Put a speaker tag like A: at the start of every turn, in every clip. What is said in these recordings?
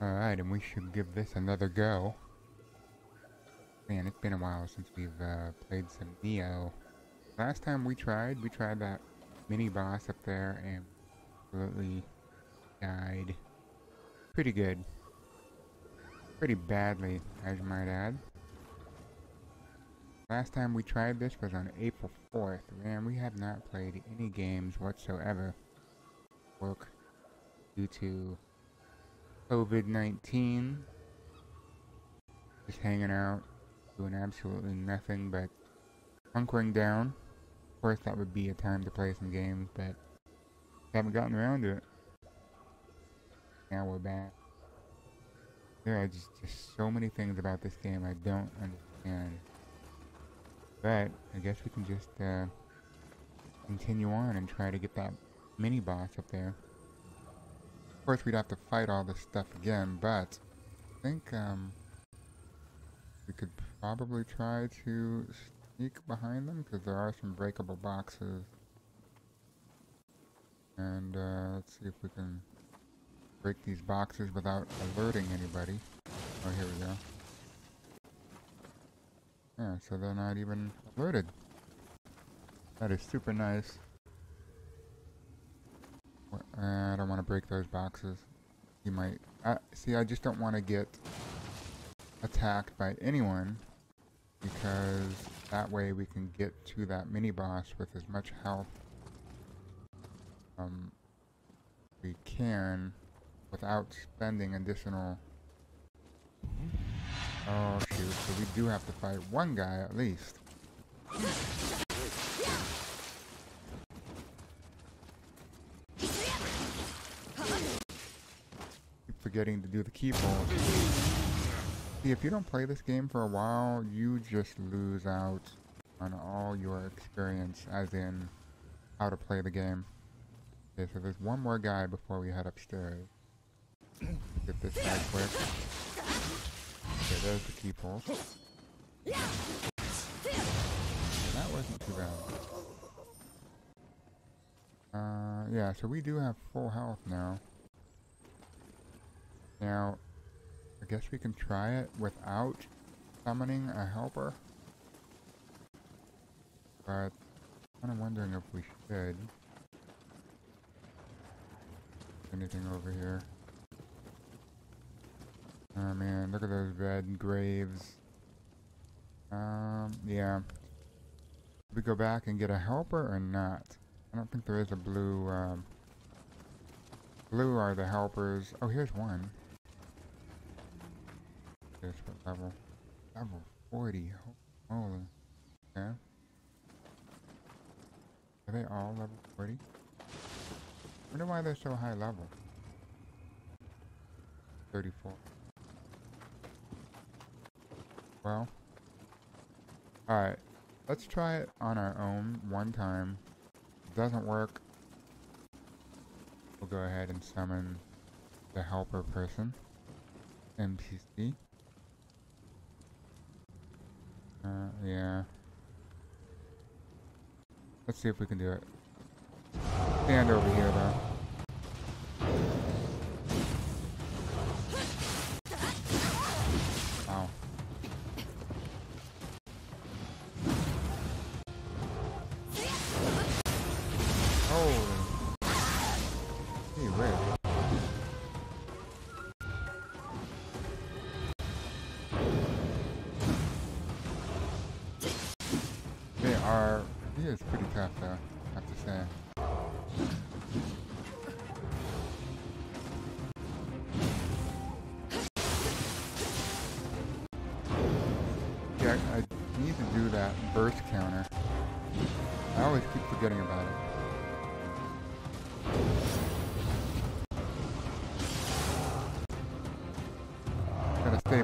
A: Alright, and we should give this another go. Man, it's been a while since we've uh, played some Nioh. Last time we tried, we tried that mini boss up there and absolutely died. Pretty good. Pretty badly, as you might add. Last time we tried this was on April 4th. Man, we have not played any games whatsoever. Work due to COVID-19. Just hanging out, doing absolutely nothing but hunkering down. Of course, that would be a time to play some games, but haven't gotten around to it. Now we're back. There are just, just so many things about this game I don't understand. But, I guess we can just, uh, continue on and try to get that mini-boss up there. Course, we'd have to fight all this stuff again, but I think, um, we could probably try to sneak behind them, because there are some breakable boxes. And, uh, let's see if we can break these boxes without alerting anybody. Oh, here we go. Yeah, so they're not even alerted. That is super nice. Uh, I don't want to break those boxes. You might... Uh, see, I just don't want to get attacked by anyone because that way we can get to that mini-boss with as much health um, we can without spending additional... Oh shoot, so we do have to fight one guy at least. Forgetting to do the keyboard. See, if you don't play this game for a while, you just lose out on all your experience, as in how to play the game. Okay, so there's one more guy before we head upstairs. Get this guy quick. Okay, there's the key that wasn't too bad. Uh, yeah, so we do have full health now. Now, I guess we can try it without summoning a helper. But, I'm kind of wondering if we should. Anything over here? Oh man, look at those red graves. Um, yeah. we go back and get a helper or not? I don't think there is a blue, um... Blue are the helpers. Oh, here's one. Guess what level? Level 40. Holy. Yeah. Are they all level 40? wonder why they're so high level. 34. Well. Alright. Let's try it on our own one time. If it doesn't work, we'll go ahead and summon the helper person. NPC. Uh, yeah. Let's see if we can do it. Stand over here, though.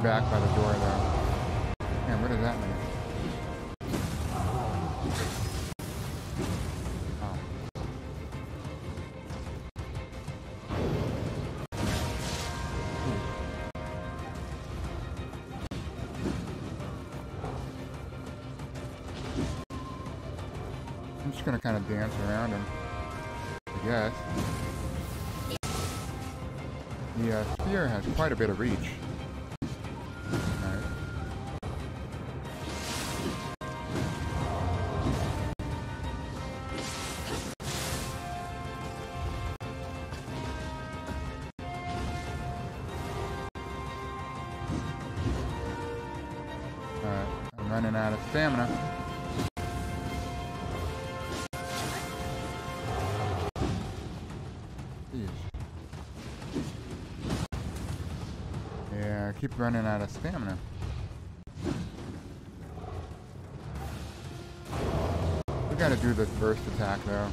A: Back by the door though. Man, what does that mean? Oh. I'm just gonna kind of dance around him, I guess. The uh, spear has quite a bit of reach. Stamina. Yeah, I keep running out of stamina. We gotta do this burst attack though.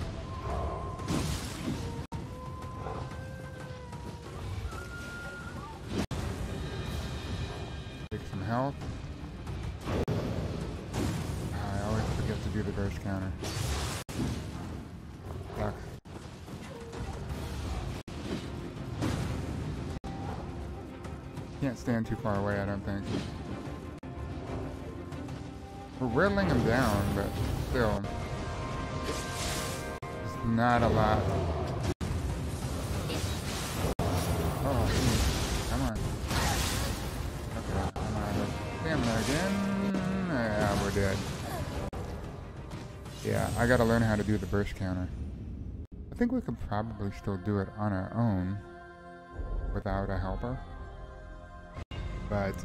A: Can't stand too far away, I don't think. We're whittling him down, but still. It's not a lot. Oh. Come on. Okay, I'm out of stamina again. Yeah, we're dead. Yeah, I gotta learn how to do the burst counter. I think we could probably still do it on our own without a helper. But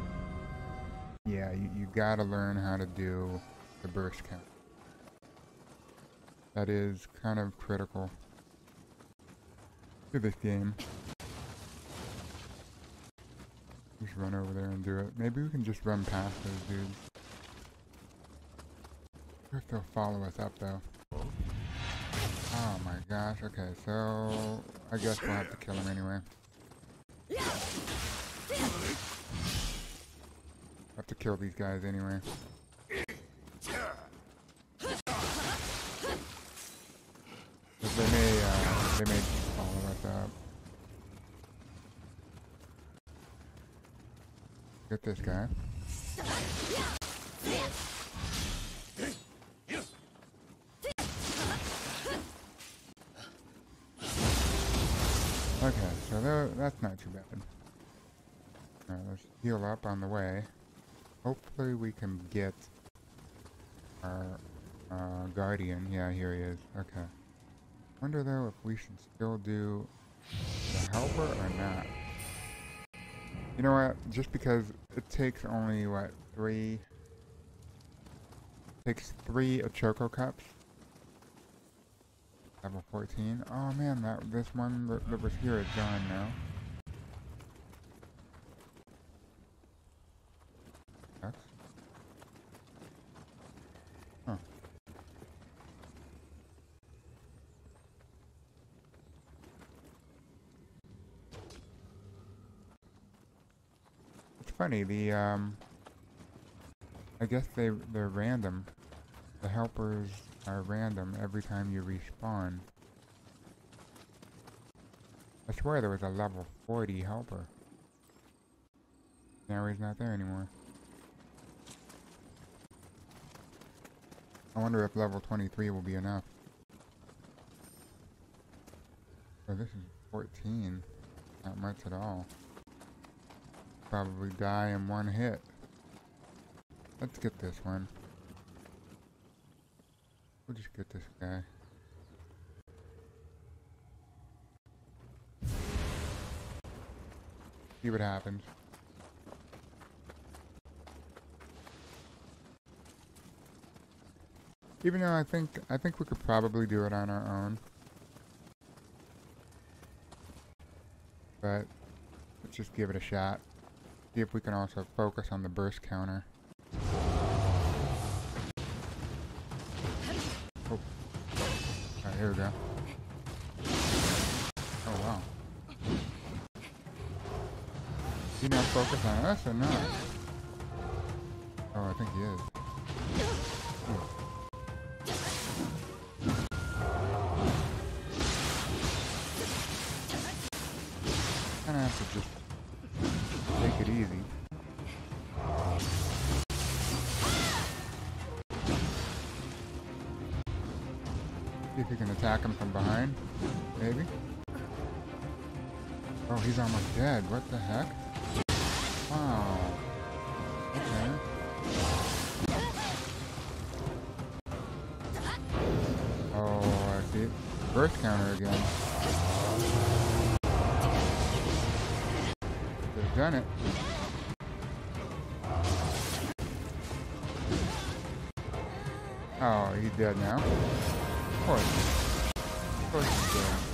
A: yeah, you, you gotta learn how to do the burst count. That is kind of critical to this game. Just run over there and do it. Maybe we can just run past those dudes. If they'll follow us up though. Oh my gosh, okay, so I guess we'll have to kill him anyway. Have to kill these guys anyway. They may, uh, they may follow us up. Get this guy. Okay, so that's not too bad. Let's heal up on the way. Hopefully we can get our uh, guardian. Yeah, here he is. Okay. Wonder though if we should still do the helper or not. You know what? Just because it takes only what three takes three Ochoko cups. Level 14. Oh man, that this one that, was here is gone now. Sucks. Huh. It's funny, the um I guess they they're random. The helpers are random every time you respawn. I swear there was a level 40 helper. Now he's not there anymore. I wonder if level 23 will be enough. Oh, this is 14. Not much at all. Probably die in one hit. Let's get this one. We'll just get this guy. See what happens. Even though I think I think we could probably do it on our own. But let's just give it a shot. See if we can also focus on the burst counter. Oh. Alright, here we go. Oh wow. He not focused on us or not? Oh, I think he is. Done it. Oh, he's dead now. Of course. Of course he's dead.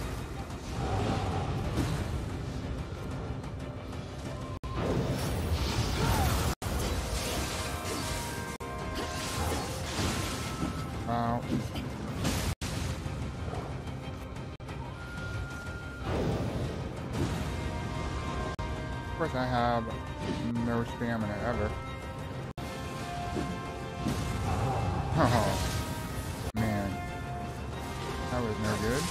A: Stamina ever. Oh, man. That was no good.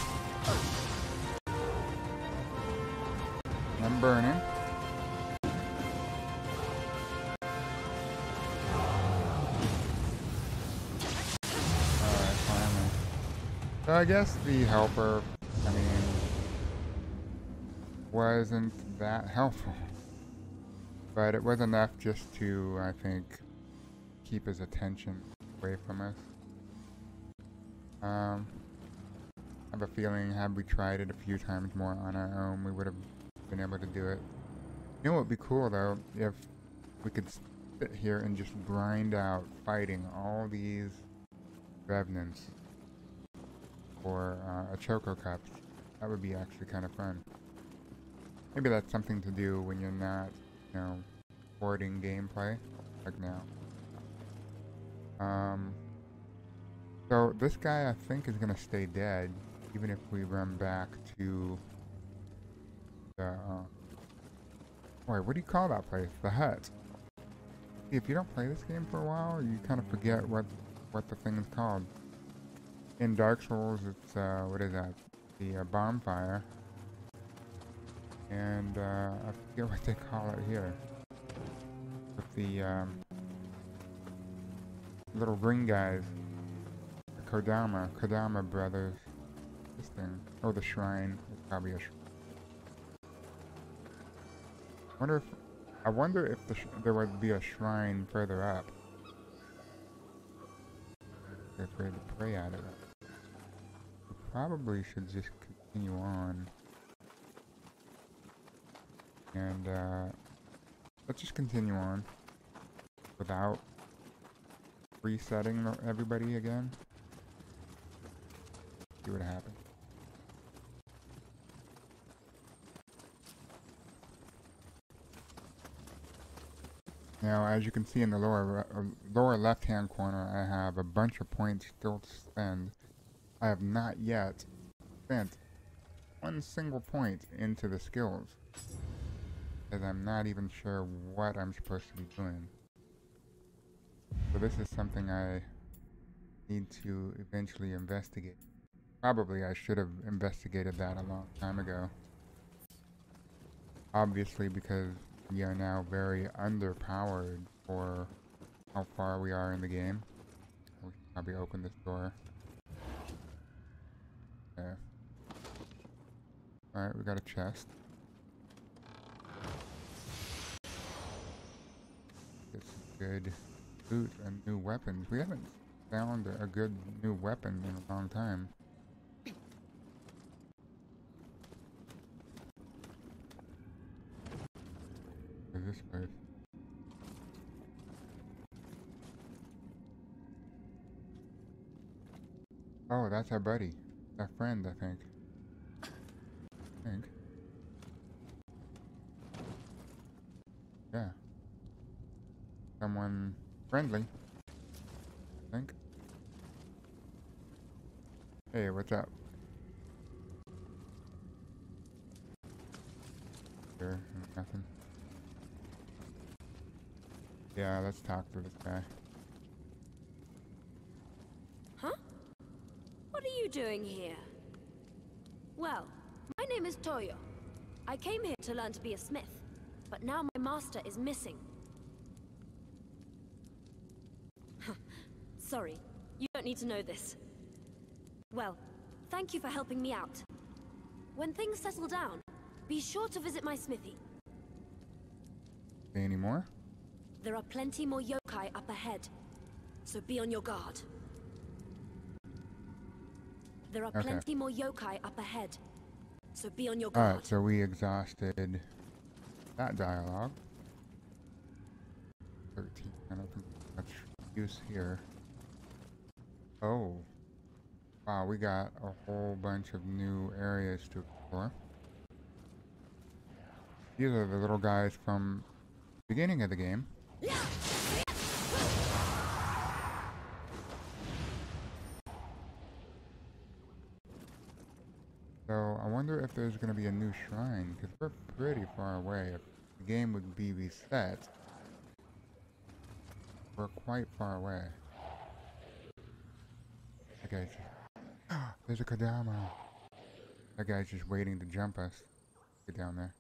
A: I'm burning. Alright, finally. So I guess the helper, I mean, wasn't that helpful. But it was enough just to, I think, keep his attention away from us. Um, I have a feeling had we tried it a few times more on our own, we would have been able to do it. You know what would be cool though, if we could sit here and just grind out fighting all these revenants for uh, a Ochoko Cup. That would be actually kind of fun. Maybe that's something to do when you're not, you know, gameplay, like now. Um, so this guy I think is gonna stay dead, even if we run back to the, uh, what do you call that place? The hut. If you don't play this game for a while, you kind of forget what, what the thing is called. In Dark Souls, it's, uh, what is that? The uh, bonfire. And, uh, I forget what they call it here. With the, um, little green guys. The Kodama, Kodama brothers. This thing. Oh, the shrine. It's probably a shrine. Wonder if I wonder if the there would be a shrine further up. They're afraid to pray at it. We probably should just continue on. And uh, let's just continue on without resetting everybody again. See what happens. Now, as you can see in the lower uh, lower left-hand corner, I have a bunch of points still to spend. I have not yet spent one single point into the skills, I'm not even sure what I'm supposed to be doing. So this is something I need to eventually investigate. Probably I should have investigated that a long time ago. Obviously because we are now very underpowered for how far we are in the game. We should probably open this door. Okay. Alright, we got a chest. Get some good loot and new weapons. We haven't found a good new weapon in a long time. This place? Oh, that's our buddy. Our friend, I think. I think. Yeah. Someone friendly. I think. Hey, what's up? Sure, nothing. Yeah, let's talk to this guy.
B: Huh? What are you doing here? Well, my name is Toyo. I came here to learn to be a smith, but now my master is missing. Sorry, you don't need to know this. Well, thank you for helping me out. When things settle down, be sure to visit my smithy.
A: Any more?
B: There are plenty more yokai up ahead, so be on your guard. There are
A: Okay.
B: plenty more yokai up ahead, so be on your guard.
A: Alright, so we exhausted that dialogue. 13. I don't think much use here. Oh. Wow, we got a whole bunch of new areas to explore. These are the little guys from the beginning of the game. So I wonder if there's going to be a new shrine, because we're pretty far away. If the game would be reset, we're quite far away. That guy's just... There's a Kodama! That guy's just waiting to jump us. Get down there.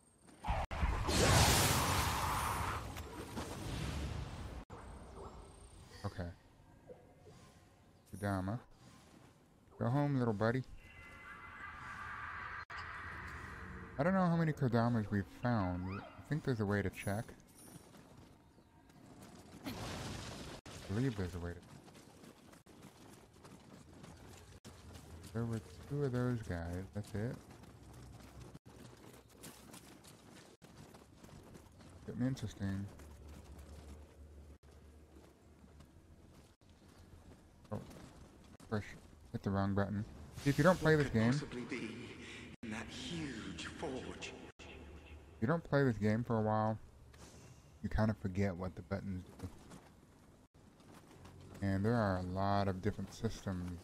A: Okay. Kodama. Go home, little buddy. I don't know how many Kodamas we've found. I think there's a way to check. I believe there's a way to There were two of those guys, that's it. Getting interesting. Oh, push. Hit the wrong button. See, if you don't play this game,
C: possibly be in that huge forge?
A: If you don't play this game for a while, you kind of forget what the buttons do. And there are a lot of different systems.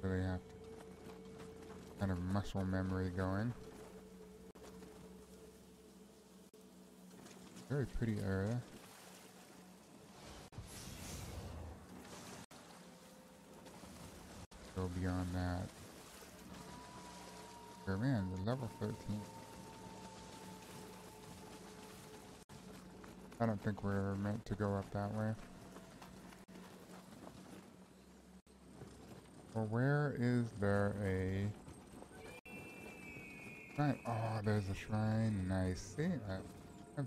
A: Really have to kind of muscle memory going. Very pretty area. Go beyond that. Sure, man, the level 13. I don't think we're meant to go up that way. Where is there a shrine? Oh, there's a shrine. Nice. See, I, I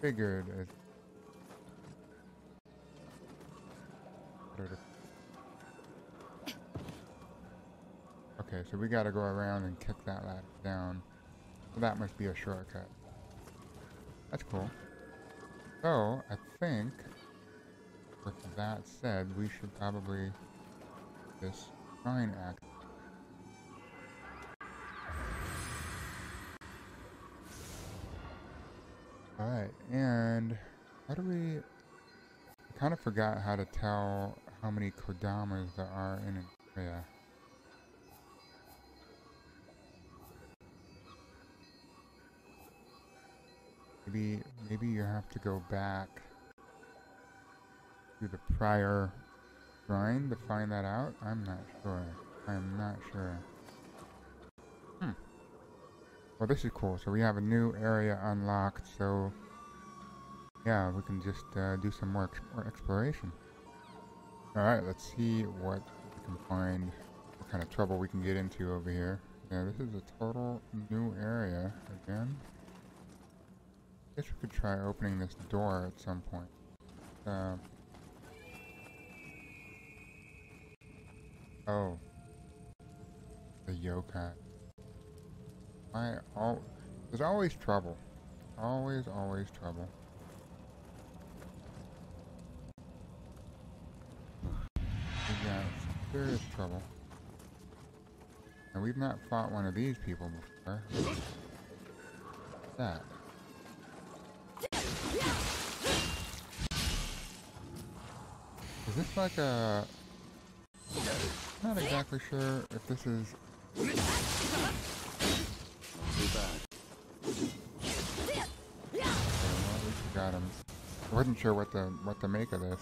A: figured it. Okay, so we gotta go around and kick that ladder down. So that must be a shortcut. That's cool. So, I think, with that said, we should probably this shrine act. Alright, and how do we... I kind of forgot how to tell how many Kodamas there are in an area. Maybe, maybe you have to go back to the prior shrine to find that out? I'm not sure. I'm not sure. Hmm. Well, this is cool. So we have a new area unlocked, so yeah, we can just uh, do some more, more exploration. Alright, let's see what we can find, what kind of trouble we can get into over here. Yeah, this is a total new area again. I Guess we could try opening this door at some point. Uh, oh. The yokai. I all there's always trouble. Always, always trouble. We got serious trouble. And we've not fought one of these people before. That? Is this like a... Not exactly sure if this is... Got him. I wasn't sure what to what to make of this.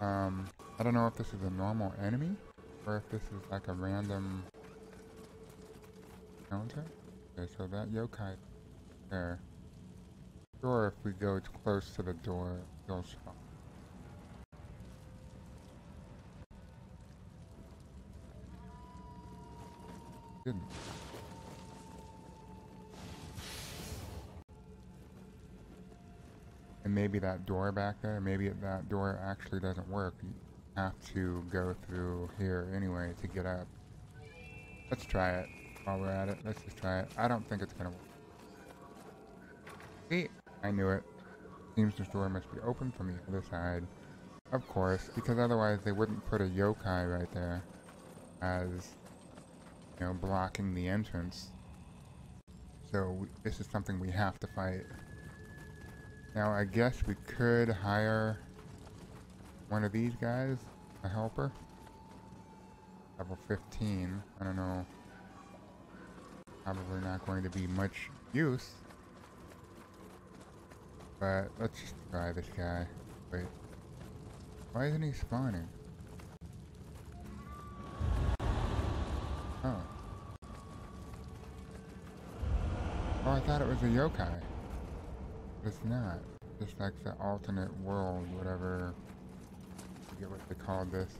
A: Um, I don't know if this is a normal enemy or if this is like a random counter. Okay, so that yokai there. Sure, if we go close to the door, he'll stop. Didn't. And maybe that door back there, maybe that door actually doesn't work. You have to go through here anyway to get up. Let's try it while we're at it. Let's just try it. I don't think it's gonna work. See? I knew it. Seems the door must be open from the other side. Of course, because otherwise they wouldn't put a yokai right there as, you know, blocking the entrance. So we, this is something we have to fight. Now I guess we could hire one of these guys, a helper. Level 15, I don't know. Probably not going to be much use. But let's just try this guy. Wait. Why isn't he spawning? Oh. Oh, I thought it was a yokai. It's not. It's like the alternate world, whatever. I forget what they called this.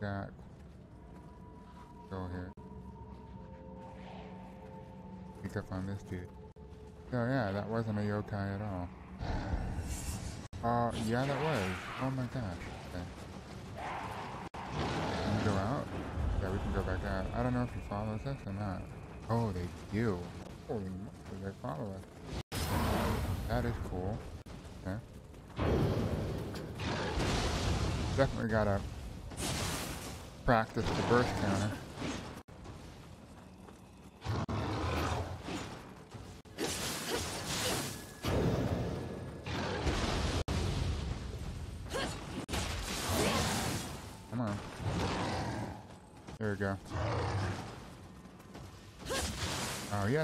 A: Got. Go here. Pick up on this dude. Oh yeah, that wasn't a yokai at all. Uh, yeah that was. Oh my gosh. Okay. Can we go out? Yeah, we can go back out. I don't know if he follows us or not. Oh, they do. Holy moly, they follow us. That is cool. Okay. Definitely gotta practice the burst counter.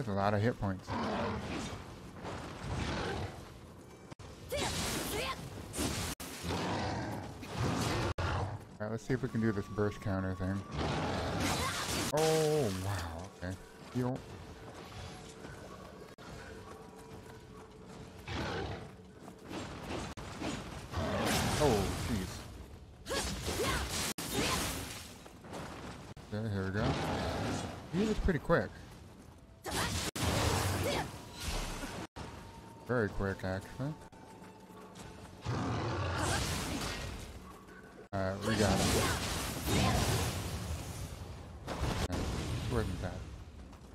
A: Has a lot of hit points. Alright, let's see if we can do this burst counter thing. Oh, wow, okay. Heal. Oh, jeez. Okay, here we go. He was pretty quick. Very quick, actually. Alright, we got him. Okay, It wasn't that.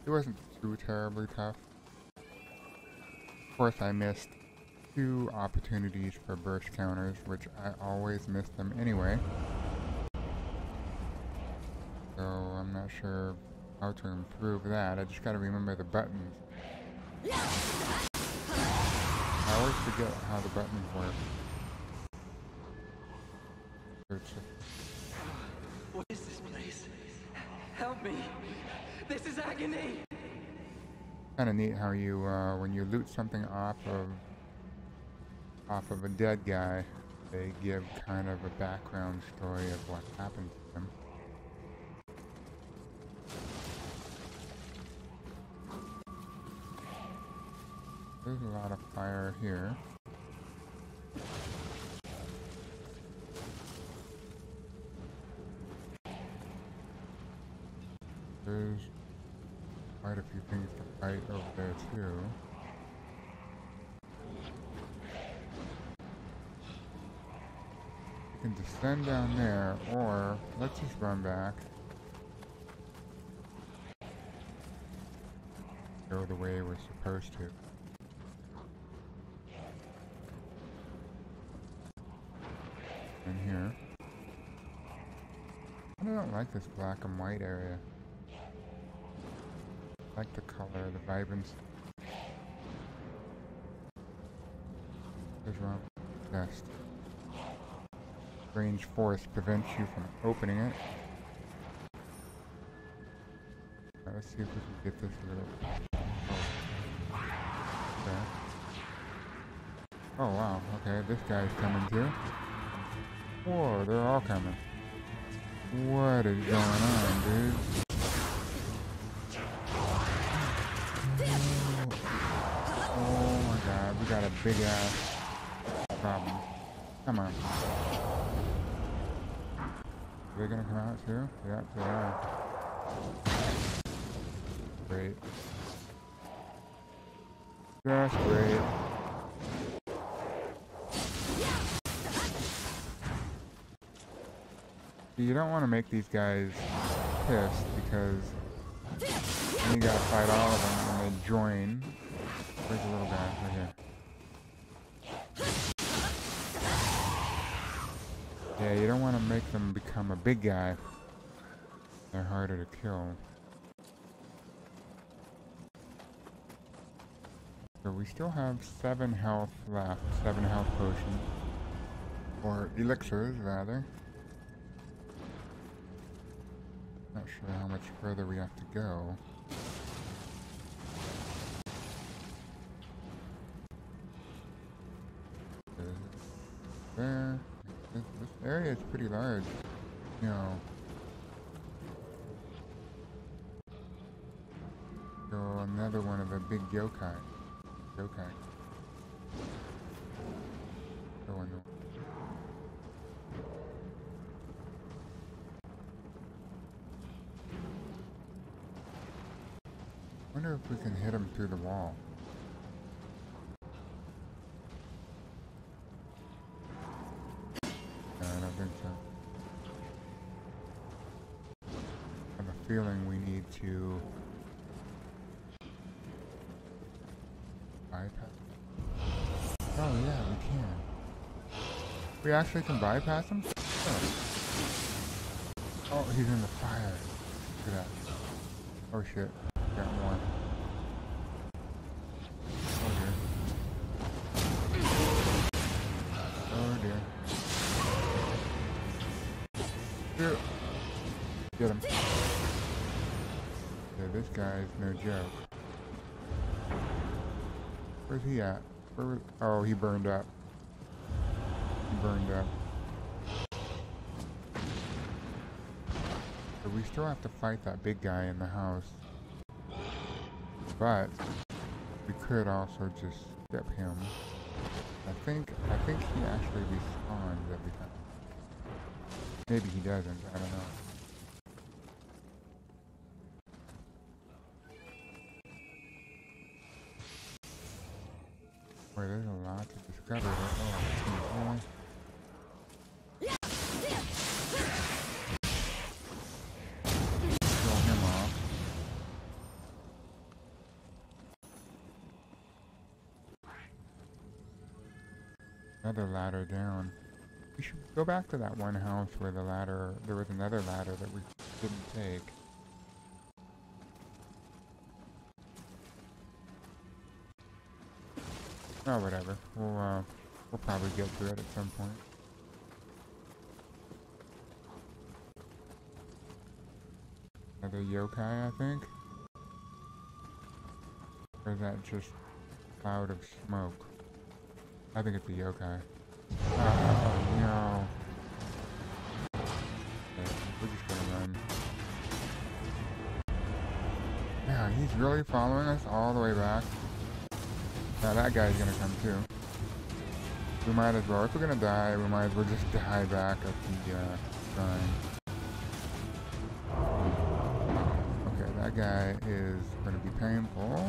A: It wasn't too terribly tough. Of course, I missed two opportunities for burst counters, which I always miss them anyway. So I'm not sure how to improve that. I just gotta remember the buttons. I always forget how the buttons work.
C: What is this place? Help me! This is agony!
A: Kind of neat how you, uh, when you loot something off of off of a dead guy, they give kind of a background story of what happened There's a lot of fire here. There's quite a few things to fight over there too. You can descend down there, or let's just run back. Go the way we're supposed to. In here. I don't like this black and white area. I like the color, the vibrance. There's wrong. Nest. Strange force prevents you from opening it. Let's see if we can get this little. Oh. Okay. Oh wow, okay, this guy's coming too. Whoa, they're all coming. What is going on, dude? Oh my god, we got a big ass problem. Come on. Are they gonna come out too? Yep, they are. Great. Just great. You don't want to make these guys pissed because you gotta fight all of them when they join. Where's the little guy? Right here. Yeah, you don't want to make them become a big guy. They're harder to kill. So we still have seven health left. Seven health potions. Or elixirs, rather. Sure how much further we have to go. There. This, this area is pretty large. You know. So another one of the big yokai. Yokai. We actually can bypass him? Oh, oh he's in the fire. Look at that. Oh shit. Got one. Oh dear. Oh dear. Get him. Yeah, this guy's no joke. Where's he at? Where was, oh, he burned up. Up. So we still have to fight that big guy in the house. But we could also just skip him. I think I think he actually respawns every time. Maybe he doesn't, I don't know. Boy, there's a lot to discover. there. Down. We should go back to that one house where the ladder, there was another ladder that we didn't take. Oh, whatever. We'll, uh, we'll probably get through it at some point. Another yokai, I think? Or is that just cloud of smoke? I think it's a yokai. Oh, no. We're just gonna run. He's really following us all the way back. Now that guy's gonna come too. We might as well, if we're gonna die, we might as well just die back at the uh, shrine. Okay, that guy is gonna be painful.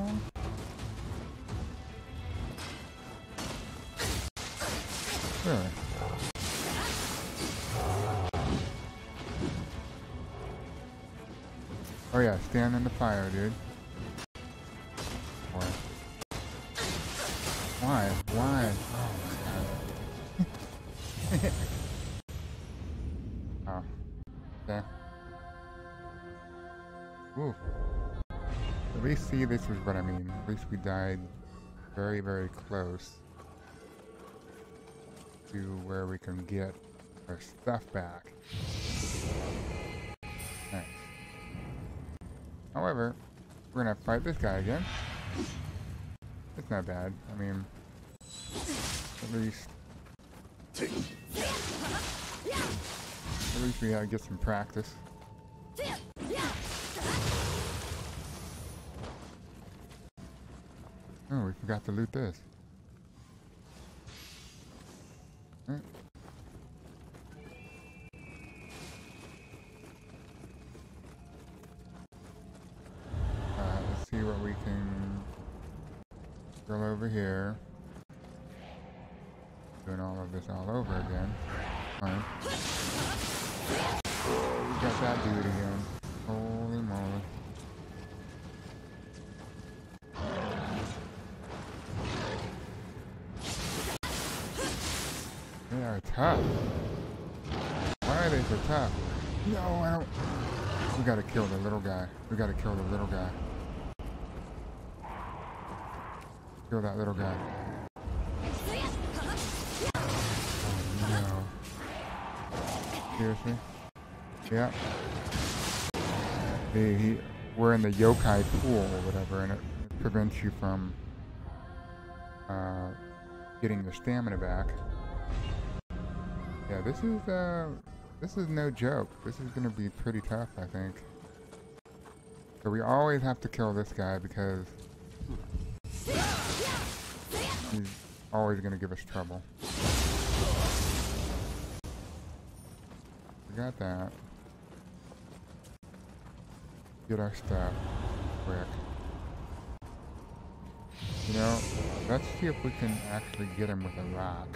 A: 200. Why? Why? Why? Oh, oh. Okay. Ooh. At least see this is what I mean. At least we died very, very close to where we can get our stuff back. We're gonna fight this guy again. It's not bad. I mean, at least, at least we gotta get some practice. Oh, we forgot to loot this. Right. Tough. Why are they so tough? No, I don't. We gotta kill the little guy. We gotta kill the little guy. Kill that little guy. Oh, no. Seriously? Yeah. He, he, we're in the yokai pool or whatever, and it prevents you from uh, getting your stamina back. Yeah, this is uh, this is no joke. This is gonna be pretty tough, I think. So we always have to kill this guy because he's always gonna give us trouble. We got that. Get our stuff quick. You know, let's see if we can actually get him with a rock.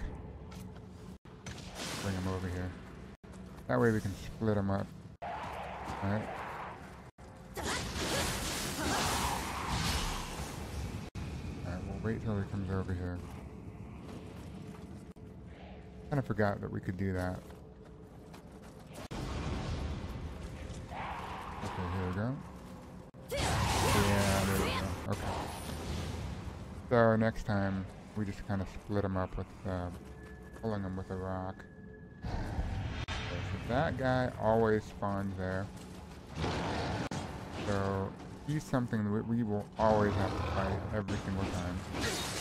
A: Bring him over here. That way we can split him up. Alright? Alright, we'll wait till he comes over here. Kinda forgot that we could do that. Okay, here we go. Yeah, there we go. Okay. So next time, we just kind of split them up with, uh, pulling them with a rock. That guy always spawns there. So he's something that we will always have to fight every single time.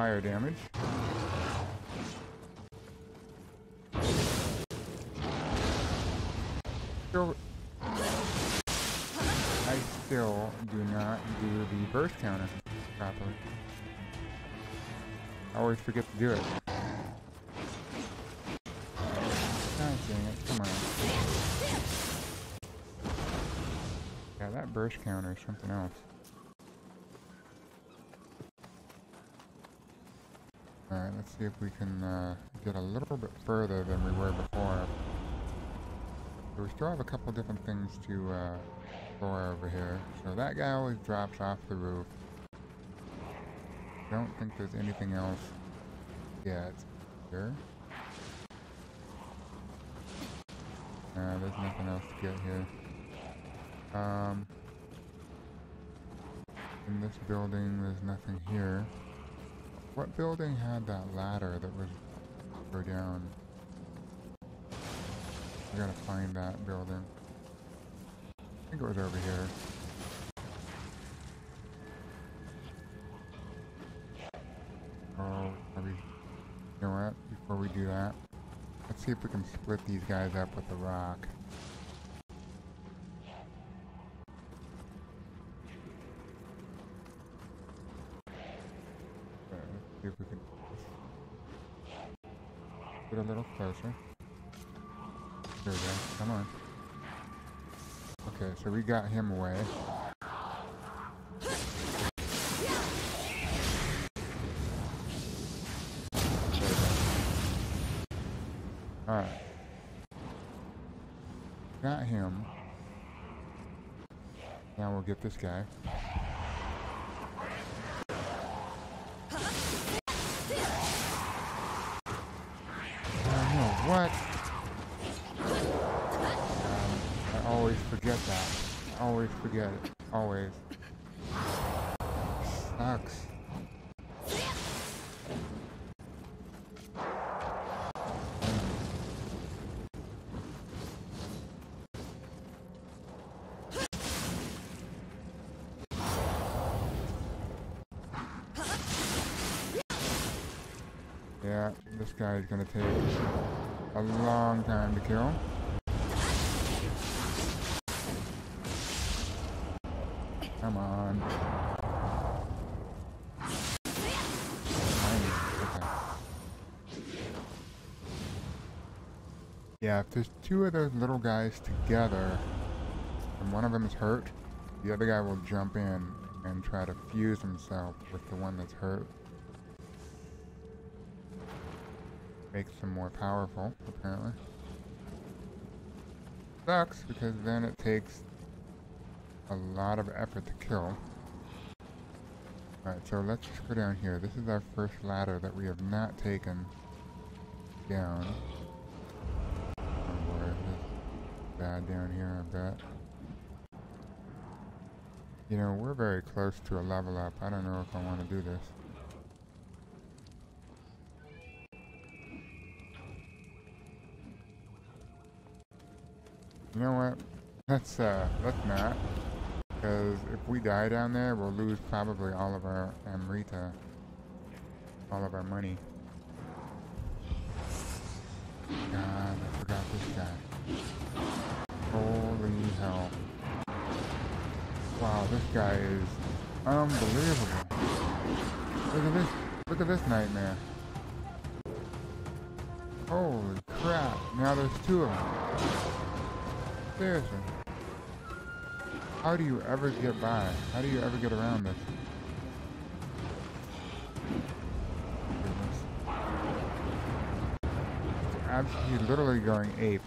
A: Fire damage. Still, I still do not do the burst counter properly. I always forget to do it. God dang it, come on. Yeah, that burst counter is something else. Alright, let's see if we can uh, get a little bit further than we were before. We still have a couple different things to uh, explore over here. So that guy always drops off the roof. I don't think there's anything else yet here. Uh, there's nothing else to get here. Um, in this building, there's nothing here. What building had that ladder that was go down? I gotta find that building. I think it was over here. Oh, maybe. You know what? Before we do that, let's see if we can split these guys up with a rock. Closer. There we go. Come on. Okay, so we got him away. Alright. Got him. Now we'll get this guy. This guy is gonna take a long time to kill. Come on. Yeah, if there's two of those little guys together, and one of them is hurt, the other guy will jump in and try to fuse himself with the one that's hurt. Makes them more powerful, apparently. Sucks, because then it takes a lot of effort to kill. Alright, so let's just go down here. This is our first ladder that we have not taken down. Oh boy, bad down here, I bet. You know, we're very close to a level up. I don't know if I want to do this. You know what? Let's, uh, let's not. Because if we die down there, we'll lose probably all of our Amrita. All of our money. God, I forgot this guy. Holy hell. Wow, this guy is unbelievable. Look at this, look at this nightmare. Holy crap, now there's two of them. How do you ever get by? How do you ever get around this? Goodness. It's literally going ape.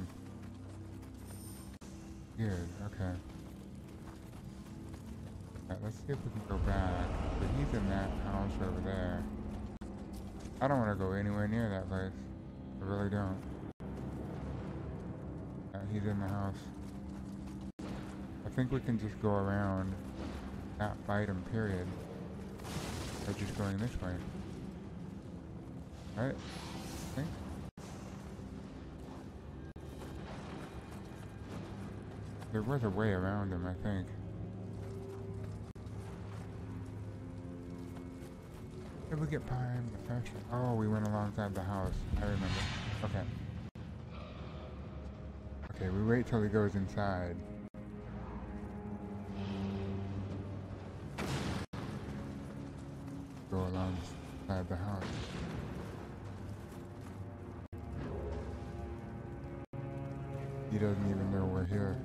A: Despawn. Good, okay. Let's see if we can go back. But he's in that house over there. I don't want to go anywhere near that place. I really don't. Yeah, he's in the house. I think we can just go around, not fight him, period. By just going this way. Right? There was a way around him, I think. Did we get behind? Oh, we went alongside the house. I remember. Okay. Okay, we wait till he goes inside. Go alongside the house. He doesn't even know we're here.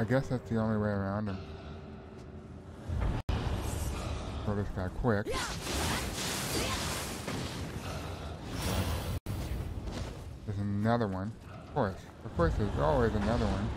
A: I guess that's the only way around him. Kill this guy quick. There's another one. Of course. Of course there's always another one.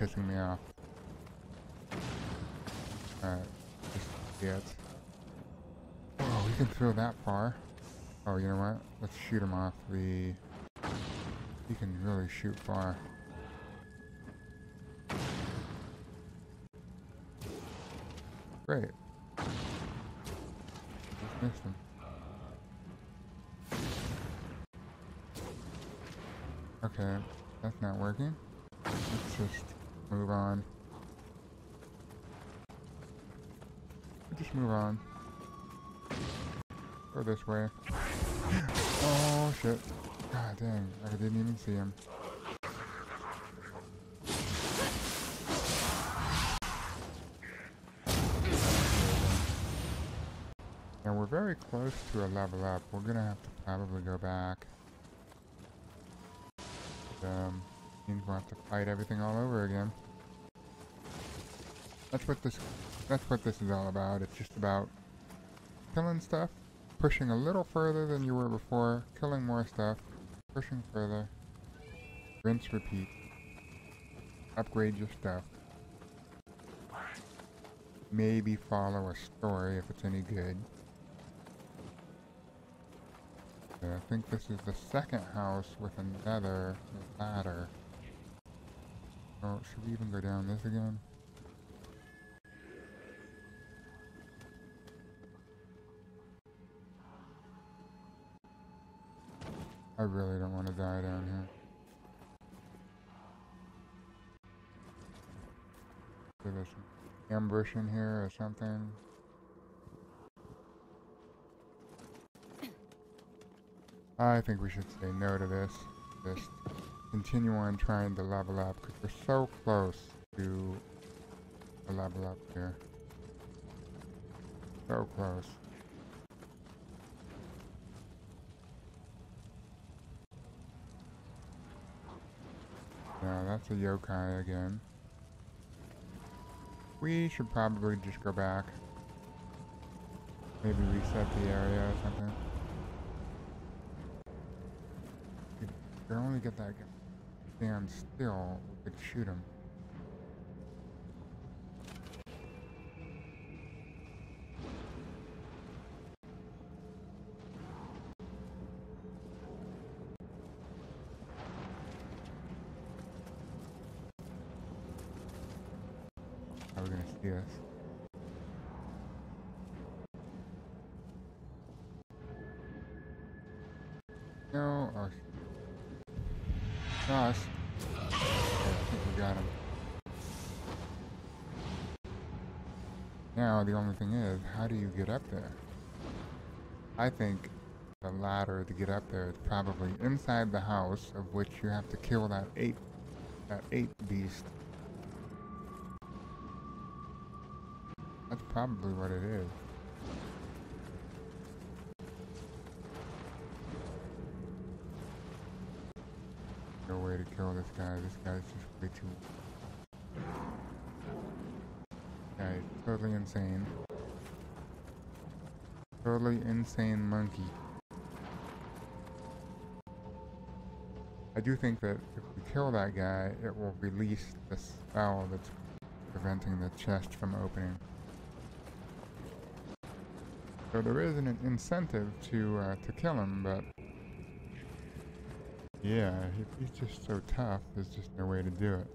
A: Pissing me off. Alright, just get. Oh, we can throw that far. Oh, you know what? Let's shoot him off the... He can really shoot far. Great. Just missed him. Okay, that's not working. Let's just move on. just move on. Go this way. Oh shit. God dang, I didn't even see him. Now we're very close to a level up. We're gonna have to probably go back. Um, means we'll have to fight everything all over again. That's what this that's what this is all about. It's just about killing stuff, pushing a little further than you were before, killing more stuff, pushing further, rinse, repeat. Upgrade your stuff. Maybe follow a story if it's any good. I think this is the second house with another ladder. Oh, should we even go down this again? I really don't want to die down here. There's some ambush in here or something. I think we should say no to this. Just continue on trying to level up because we're so close to a level up here. So close. Yeah, that's a yokai again. We should probably just go back. Maybe reset the area or something. could only get that guy stand still, we could shoot him. Get up there? I think the ladder to get up there is probably inside the house, of which you have to kill that ape, that ape beast. That's probably what it is. No way to kill this guy. This guy's just way too... Guy totally insane. Totally insane monkey. I do think that if we kill that guy, it will release the spell that's preventing the chest from opening. So there is an incentive to uh, to kill him, but yeah, he's just so tough, there's just no way to do it.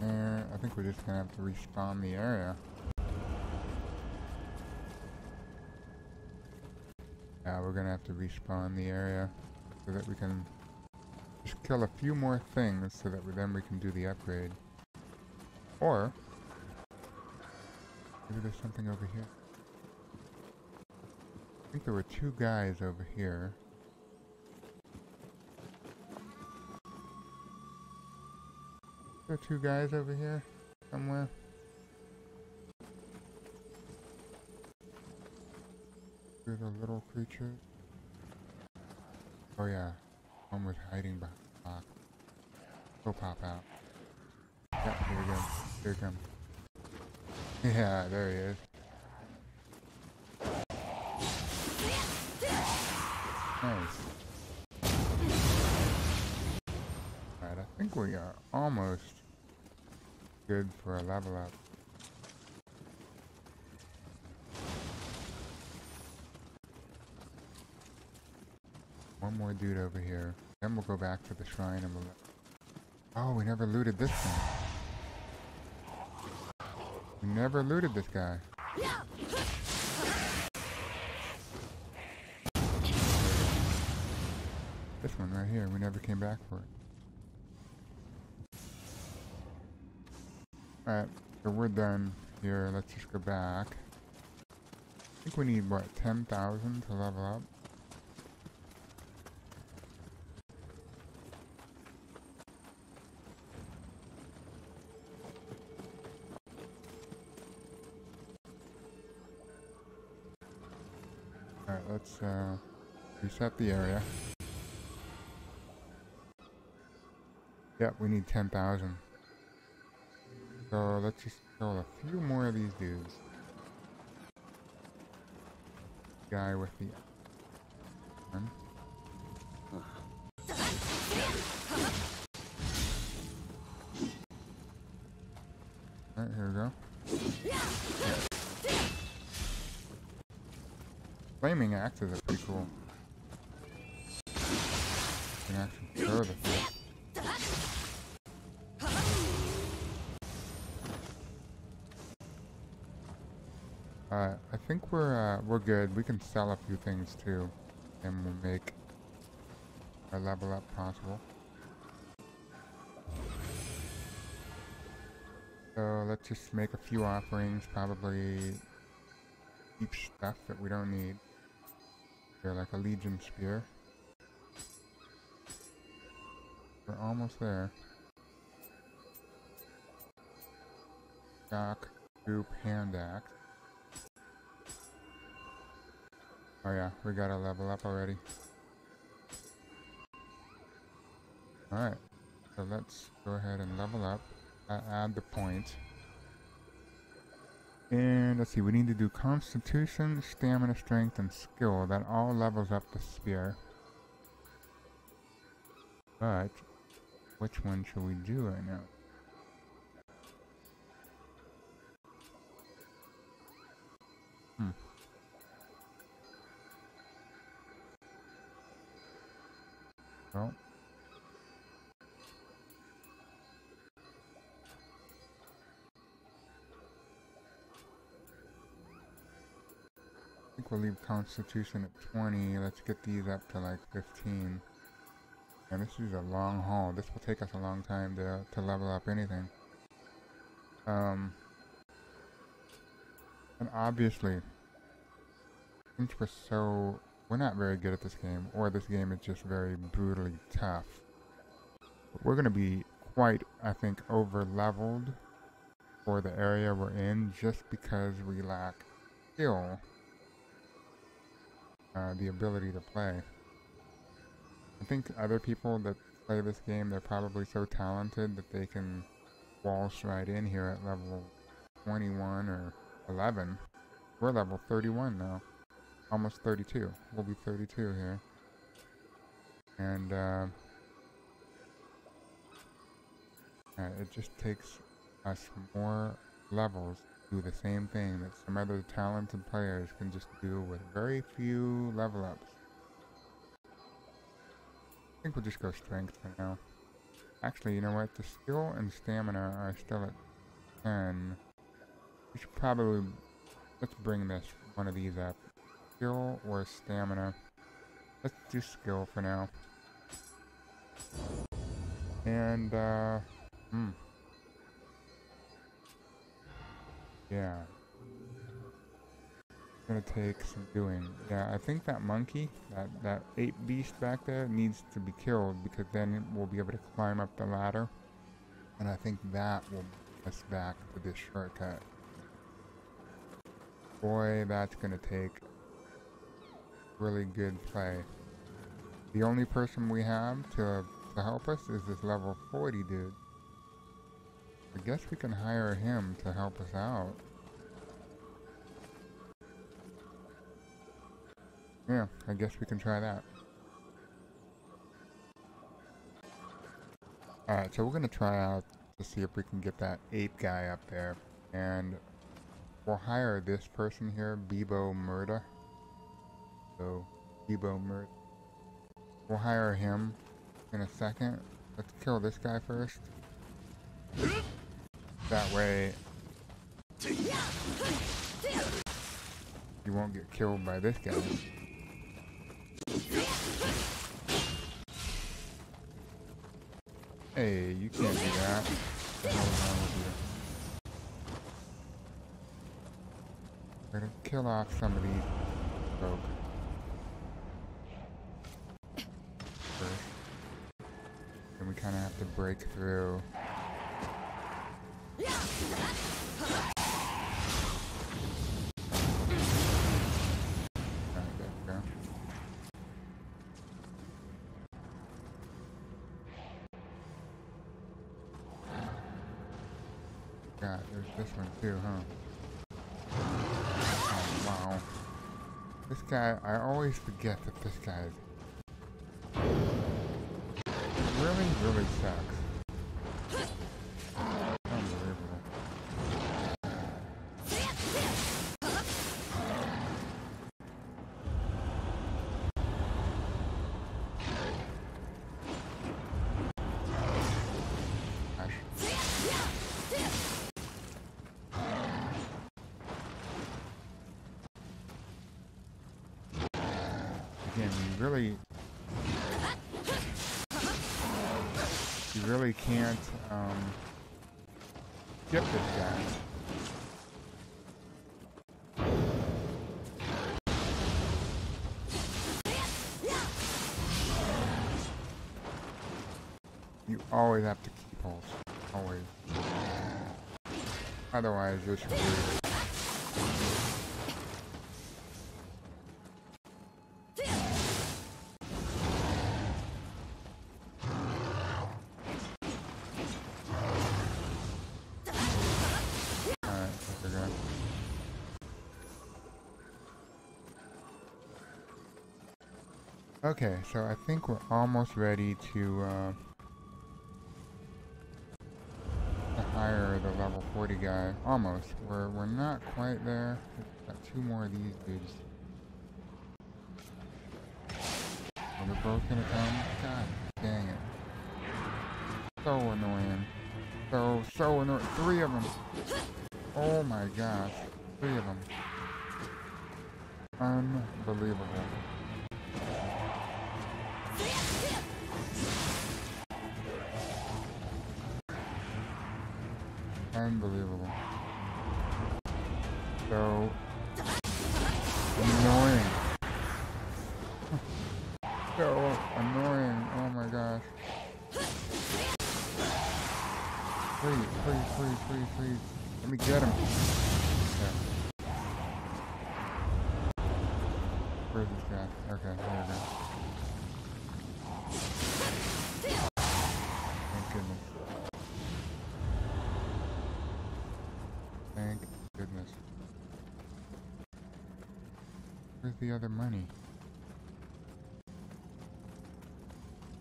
A: And I think we're just gonna have to respawn the area. Yeah, we're gonna have to respawn the area so that we can just kill a few more things so that we, then we can do the upgrade. Or, maybe there's something over here. I think there were two guys over here. There are two guys over here somewhere. Through the little creatures. Oh yeah, one was hiding behind the. He'll pop out. Yeah, here we go. Here. Yeah, there he is. Nice. Alright, I think we are almost good for a level up. One more dude over here. Then we'll go back to the shrine and we'll... Oh, we never looted this one. We never looted this guy. This one right here, we never came back for it. Alright, so we're done here. Let's just go back. I think we need, what, 10,000 to level up? Alright, let's uh, reset the area. Yep, we need 10,000. So let's just kill a few more of these dudes. Guy with the one. Alright, here we go. Flaming axes are pretty cool. You can actually throw the we're good. We can sell a few things too, and we'll make our level up possible. So let's just make a few offerings, probably each stuff that we don't need. They're like a legion spear. We're almost there. Shock, goop, hand axe. Oh yeah, we gotta level up already. Alright, so let's go ahead and level up. Uh, add the point. And let's see, we need to do Constitution, Stamina, Strength, and Skill. That all levels up the spear. But, which one should we do right now? I think we'll leave Constitution at 20. Let's get these up to like 15. And this is a long haul. This will take us a long time to, to level up anything. Um, and obviously, since we're so... We're not very good at this game, or this game is just very brutally tough. We're going to be quite, I think, over-leveled for the area we're in just because we lack skill. Uh, the ability to play. I think other people that play this game, they're probably so talented that they can waltz right in here at level 21 or 11. We're level 31 now. Almost 32. We'll be 32 here. And, uh, it just takes us more levels to do the same thing that some other talented players can just do with very few level ups. I think we'll just go strength for now. Actually, you know what? The skill and stamina are still at 10. We should probably... Let's bring this, one of these up. Skill or stamina. Let's do skill for now. And, uh... Hmm. Yeah. It's gonna take some doing. Yeah, I think that monkey, that, that ape beast back there, needs to be killed because then we'll be able to climb up the ladder. And I think that will bring us back to this shortcut. Boy, that's gonna take really good play. The only person we have to, to help us is this level 40 dude. I guess we can hire him to help us out. Yeah, I guess we can try that. Alright, so we're gonna try out to see if we can get that ape guy up there. And we'll hire this person here, Bebo Murda. So, Bebo Murda. We'll hire him in a second. Let's kill this guy first. That way, you won't get killed by this guy. Hey, you can't do that. We're gonna kill off some of these folk. First. We kinda have to break through. There's this one too, huh? Oh, wow. This guy, I always forget that this guy is really, sucks. Always have to keep pulse. Always. Otherwise, you're we. Okay, so I think we're almost ready to, uh, Almost. We're, we're not quite there. Got two more of these dudes. Oh, Are they both gonna come? God dang it. So annoying. So, so annoying. Three of them. Oh my gosh. Three of them. Unbelievable. The other money?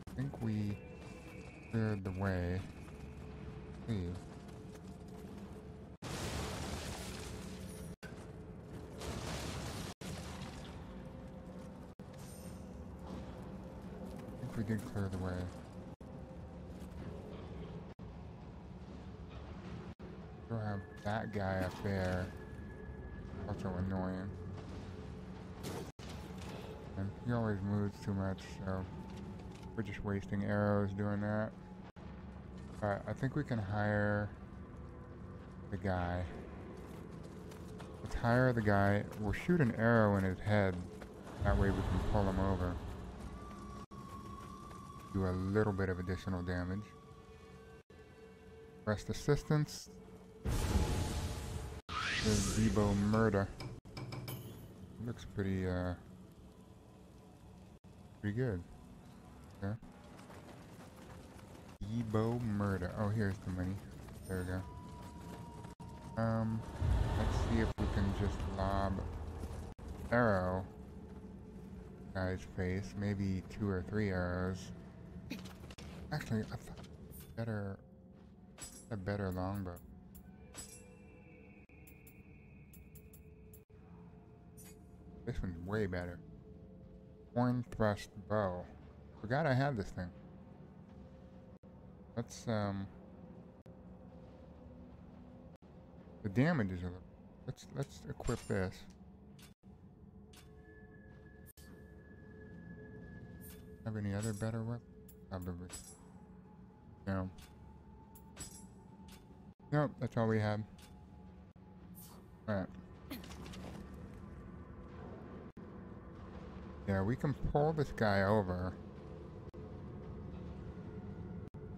A: I think we cleared the way. Leave. I think we did clear the way. Still have that guy up there. Also annoying. He always moves too much, so we're just wasting arrows doing that. Alright, I think we can hire the guy. Let's hire the guy. We'll shoot an arrow in his head. That way we can pull him over. Do a little bit of additional damage. Rest assistance. The Debo murder. Looks pretty, uh, pretty good. Okay. Debo murder. Oh, here's the money. There we go. Um, let's see if we can just lob arrow guy's face. Maybe two or three arrows. Actually, I thought better a better longbow. This one's way better. Horn thrust bow. Forgot I had this thing. Let's um the damage is a little let's let's equip this. Have any other better weapon? Probably. No. Nope, that's all we had. Alright. Yeah, we can pull this guy over.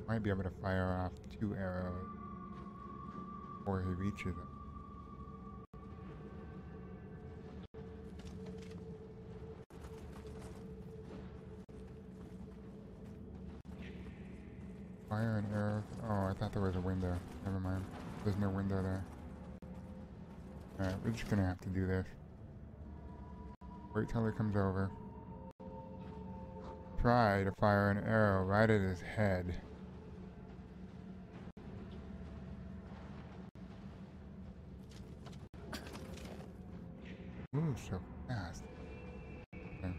A: Might be able to fire off two arrows before he reaches it. Fire and arrows. Oh, I thought there was a window. Never mind. There's no window there. Alright, we're just gonna have to do this. Wait till he comes over. Try to fire an arrow right at his head. Move so fast. Okay.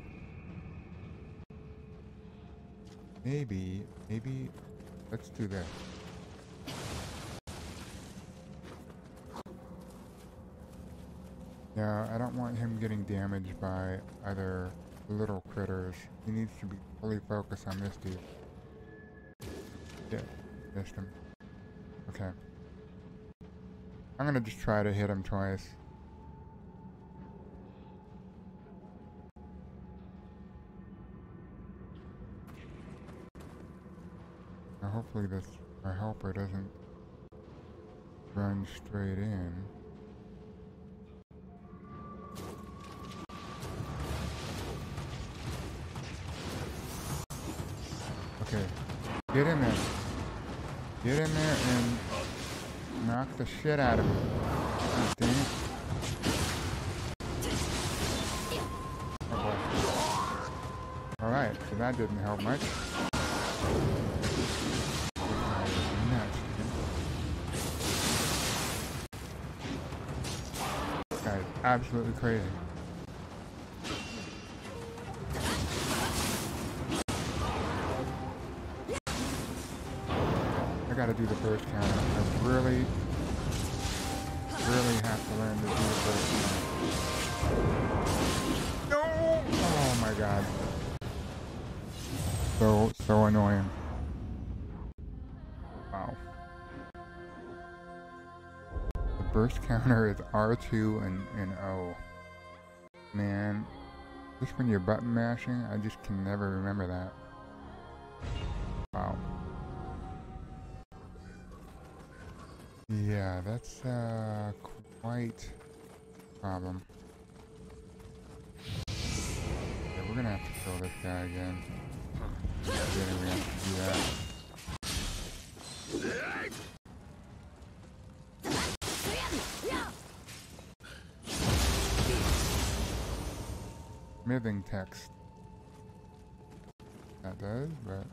A: Maybe, maybe, let's do this. Yeah, I don't want him getting damaged by other little critters. He needs to be fully focused on this dude. Yeah, missed him. Okay. I'm gonna just try to hit him twice. Now hopefully this our helper doesn't run straight in. Get in there. Get in there and knock the shit out of him. It. Oh. Alright, so that didn't help much. This guy is absolutely crazy. Do the burst counter. I really, really have to learn to do the burst counter. No! Oh my god. So, so annoying. Wow. The burst counter is R2 and, and O. Man, just when you're button mashing, I just can never remember that. Smithing text. That does, but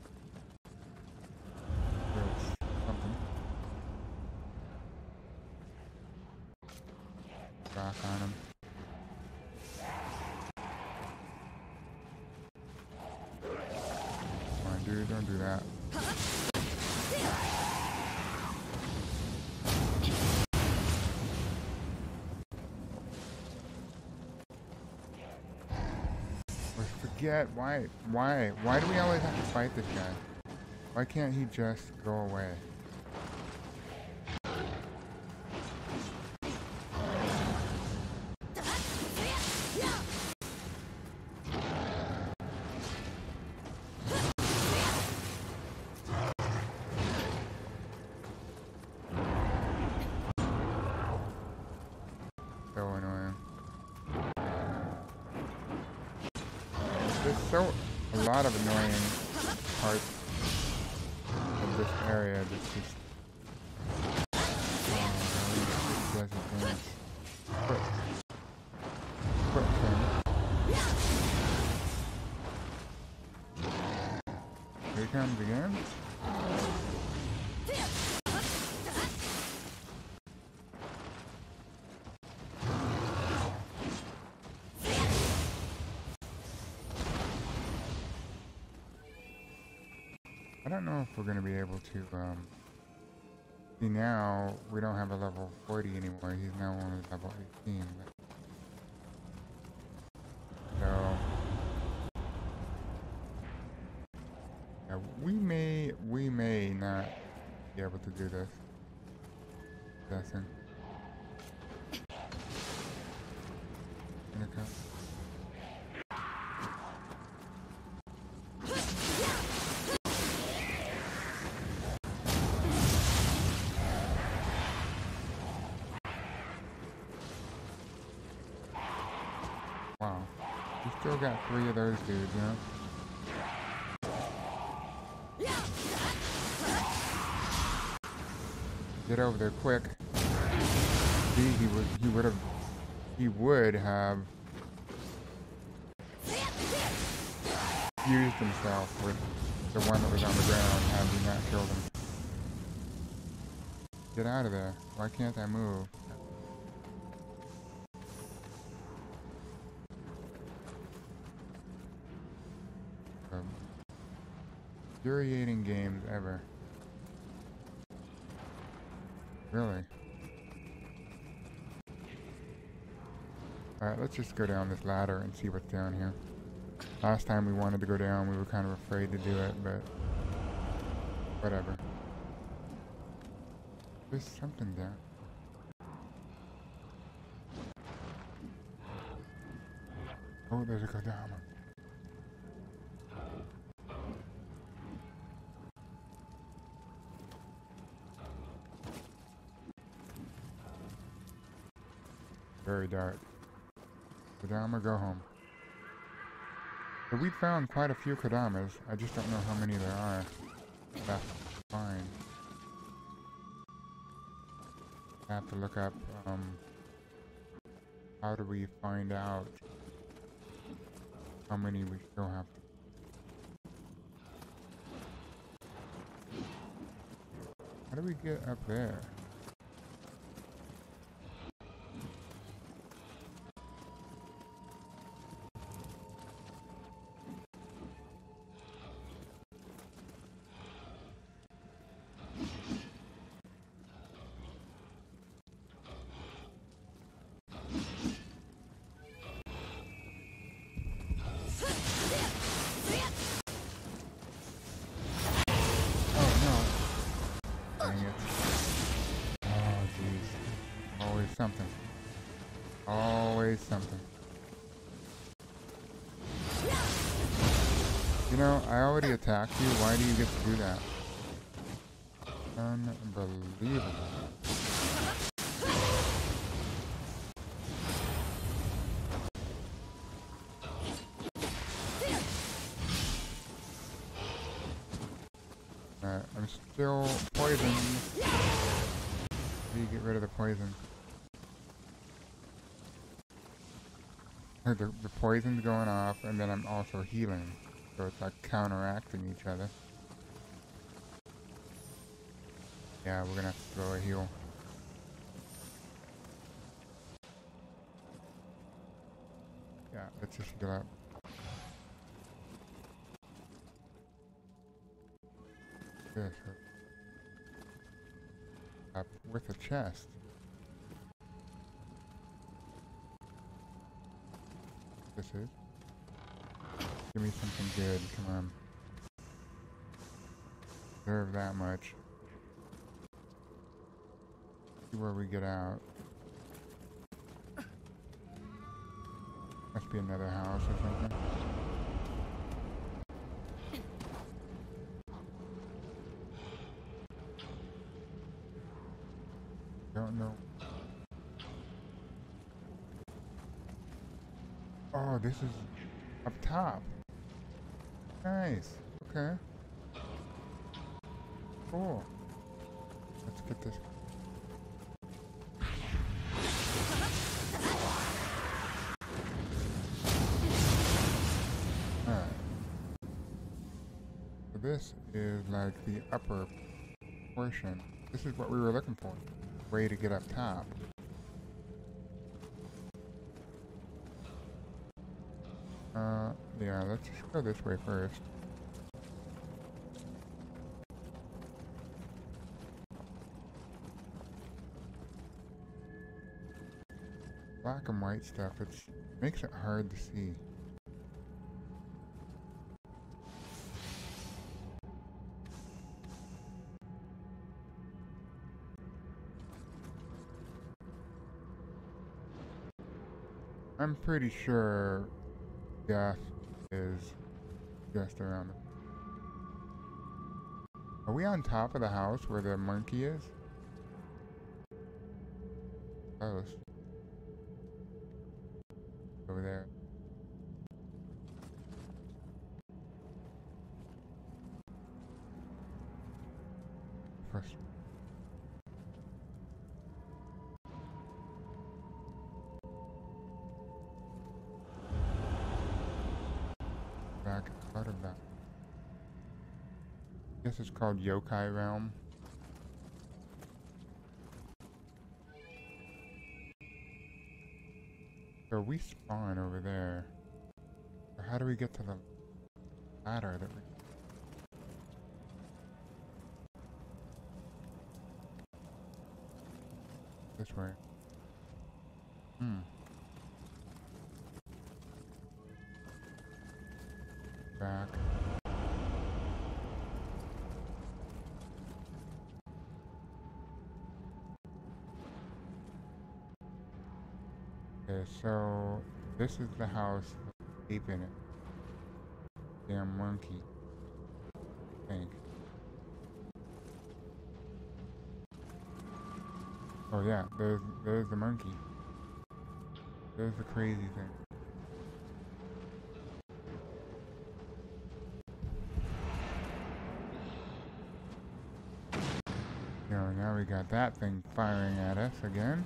A: Forget why, why, why do we always have to fight this guy? Why can't he just go away? Comes again. I don't know if we're gonna be able to, um, see now, we don't have a level 40 anymore, he's now only level 18. But, so, yeah, we may, we may not be able to do this. Guessing. Okay. Wow. We still got three of those dudes, you know? Get over there quick. See, he would he would have he would have fused himself with the one that was on the ground had he not killed him. Get out of there. Why can't I move? Um, infuriating games ever. Really? Alright, let's just go down this ladder and see what's down here. Last time we wanted to go down, we were kind of afraid to do it, but whatever. There's something there. Oh, there's a Kodama. Very dark. Kodama, go home. But we found quite a few Kodamas. I just don't know how many there are. Fine. I have to look up, um, how do we find out how many we still have How do we get up there? Something. Always something. You know, I already attacked you. Why do you get to do that? Unbelievable. The, the poison's going off, and then I'm also healing. So it's like counteracting each other. Yeah, we're gonna have to throw a heal. Yeah, let's just heal up. This up with a chest. This is. Give me something good. Come on. Deserve that much. See where we get out. Must be another house or something. Don't know. This is up top. Nice. Okay. Cool. Let's get this. Alright. This is like the upper portion. This is what we were looking for. Way to get up top. let's go this way first. Black and white stuff, it makes it hard to see. I'm pretty sure death is just around. Are we on top of the house where the monkey is? Oh, Close. Over there. First. Guess it's called Yokai Realm. So we spawn over there. So how do we get to the ladder that we... This way. Hmm. Back. So this is the house ape in it. Damn monkey. I. Oh yeah, there's there's the monkey. There's the crazy thing. Know, now we got that thing firing at us again.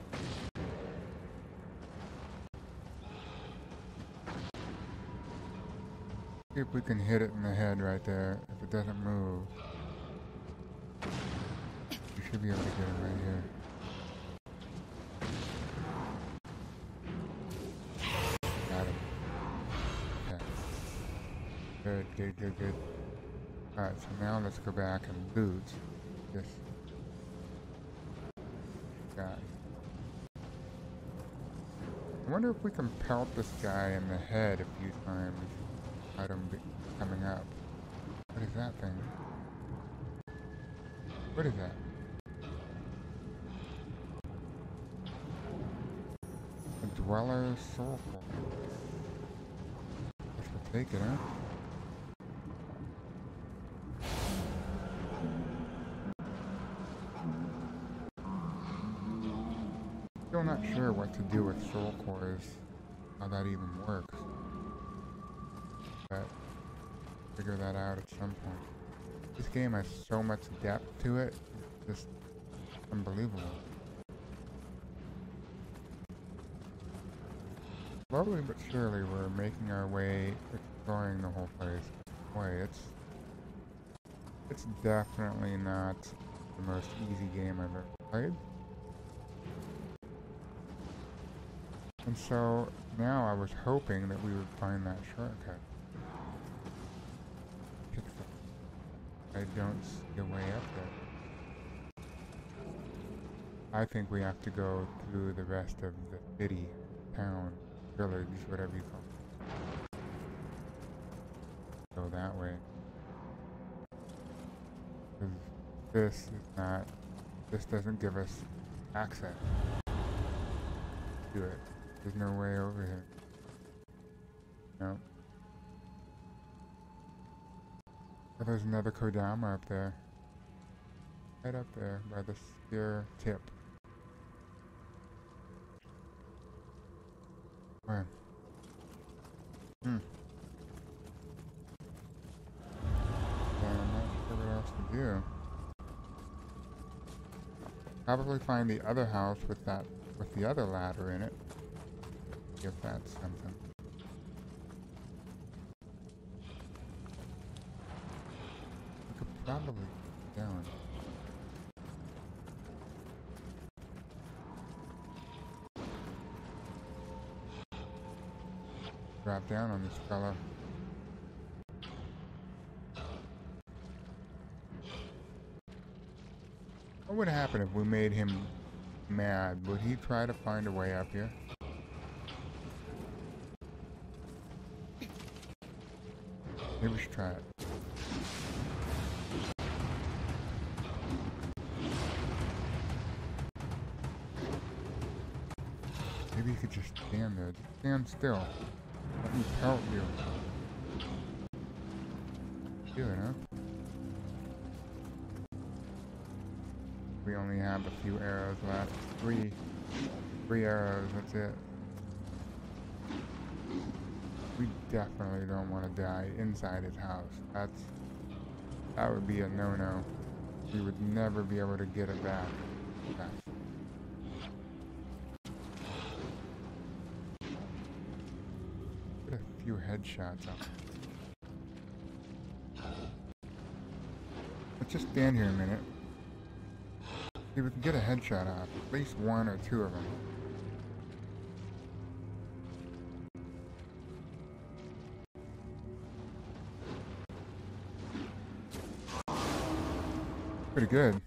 A: See if we can hit it in the head right there. If it doesn't move, we should be able to get it right here. Got him. Okay. Good, good, good, good. Alright, so now let's go back and loot this guy. I wonder if we can pelt this guy in the head a few times item coming up. What is that thing? What is that? A dweller's soul. Guess we'll take it, huh? Still not sure what to do with soul cores, how that even works figure that out at some point. This game has so much depth to it, it's just unbelievable. Slowly but surely we're making our way, exploring the whole place. Boy, it's it's definitely not the most easy game I've ever played. And so now I was hoping that we would find that shortcut. I don't see a way up there. I think we have to go through the rest of the city, town, village, whatever you call it. Go that way. Because this is not, this doesn't give us access to it. There's no way over here. No. Oh, there's another Kodama up there. Right up there by the spear tip. Where? Hmm. Yeah, I'm not sure what else to do. Probably find the other house with that with the other ladder in it. If that's something. Probably down. Drop down on this fella. What would happen if we made him mad? Would he try to find a way up here? Maybe we should try it. Stand stand still. Let me pelt you. It, huh? We only have a few arrows left. Three. Three arrows, that's it. We definitely don't want to die inside his house. That's that would be a no-no. We would never be able to get it back. Yes. Headshots up. Let's just stand here a minute. See if we can get a headshot off. At least one or two of them. Pretty good.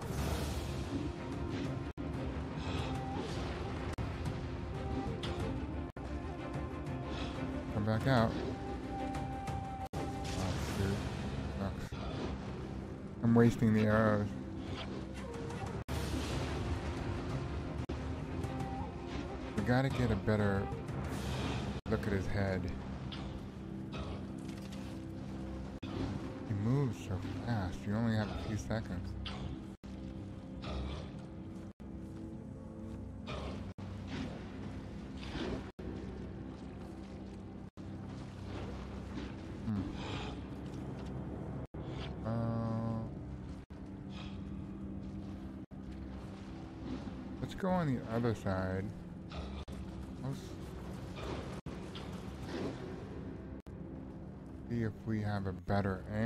A: Wasting the arrows. We gotta get a better look at his head. He moves so fast. You only have a few seconds. On the other side. Let's see if we have a better angle.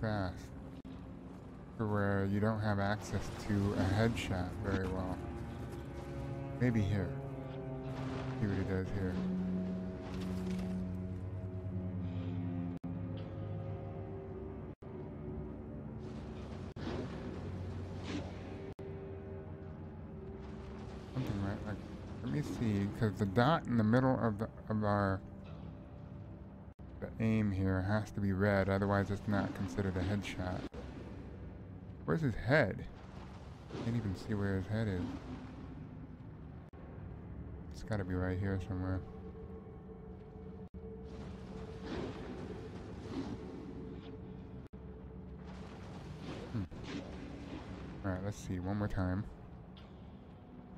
A: Fast. Where you don't have access to a headshot very well. Maybe here. See what he does here. Something right like let me see, because the dot in the middle of the of our aim here has to be red, otherwise it's not considered a headshot. Where's his head? Can't even see where his head is. It's gotta be right here somewhere. Hmm. Alright, let's see, one more time.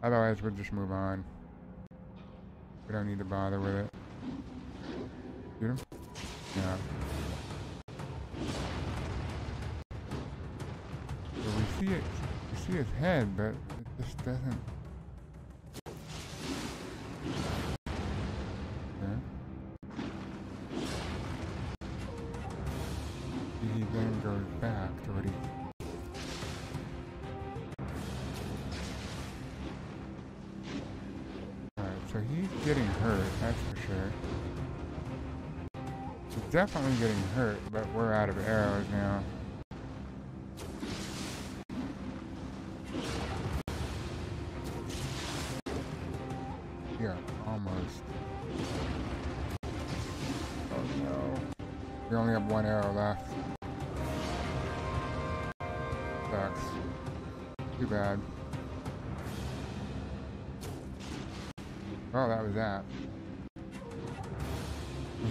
A: Otherwise, we'll just move on. We don't need to bother with it. Shoot him? Yeah. So we see it. We see his head, but it just doesn't. Definitely getting hurt, but we're out of arrows now. Yeah, almost. Oh no. We only have one arrow left. Sucks. Too bad. Oh, that was that.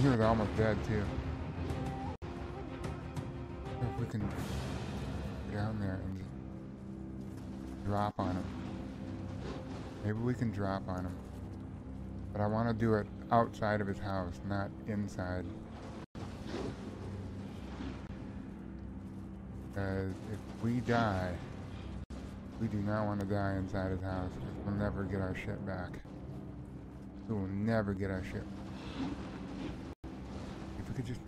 A: He was almost dead too. If we can go down there and just drop on him. Maybe we can drop on him. But I want to do it outside of his house, not inside. Because if we die, we do not want to die inside his house. We'll never get our shit back. We will never get our shit. If we could just.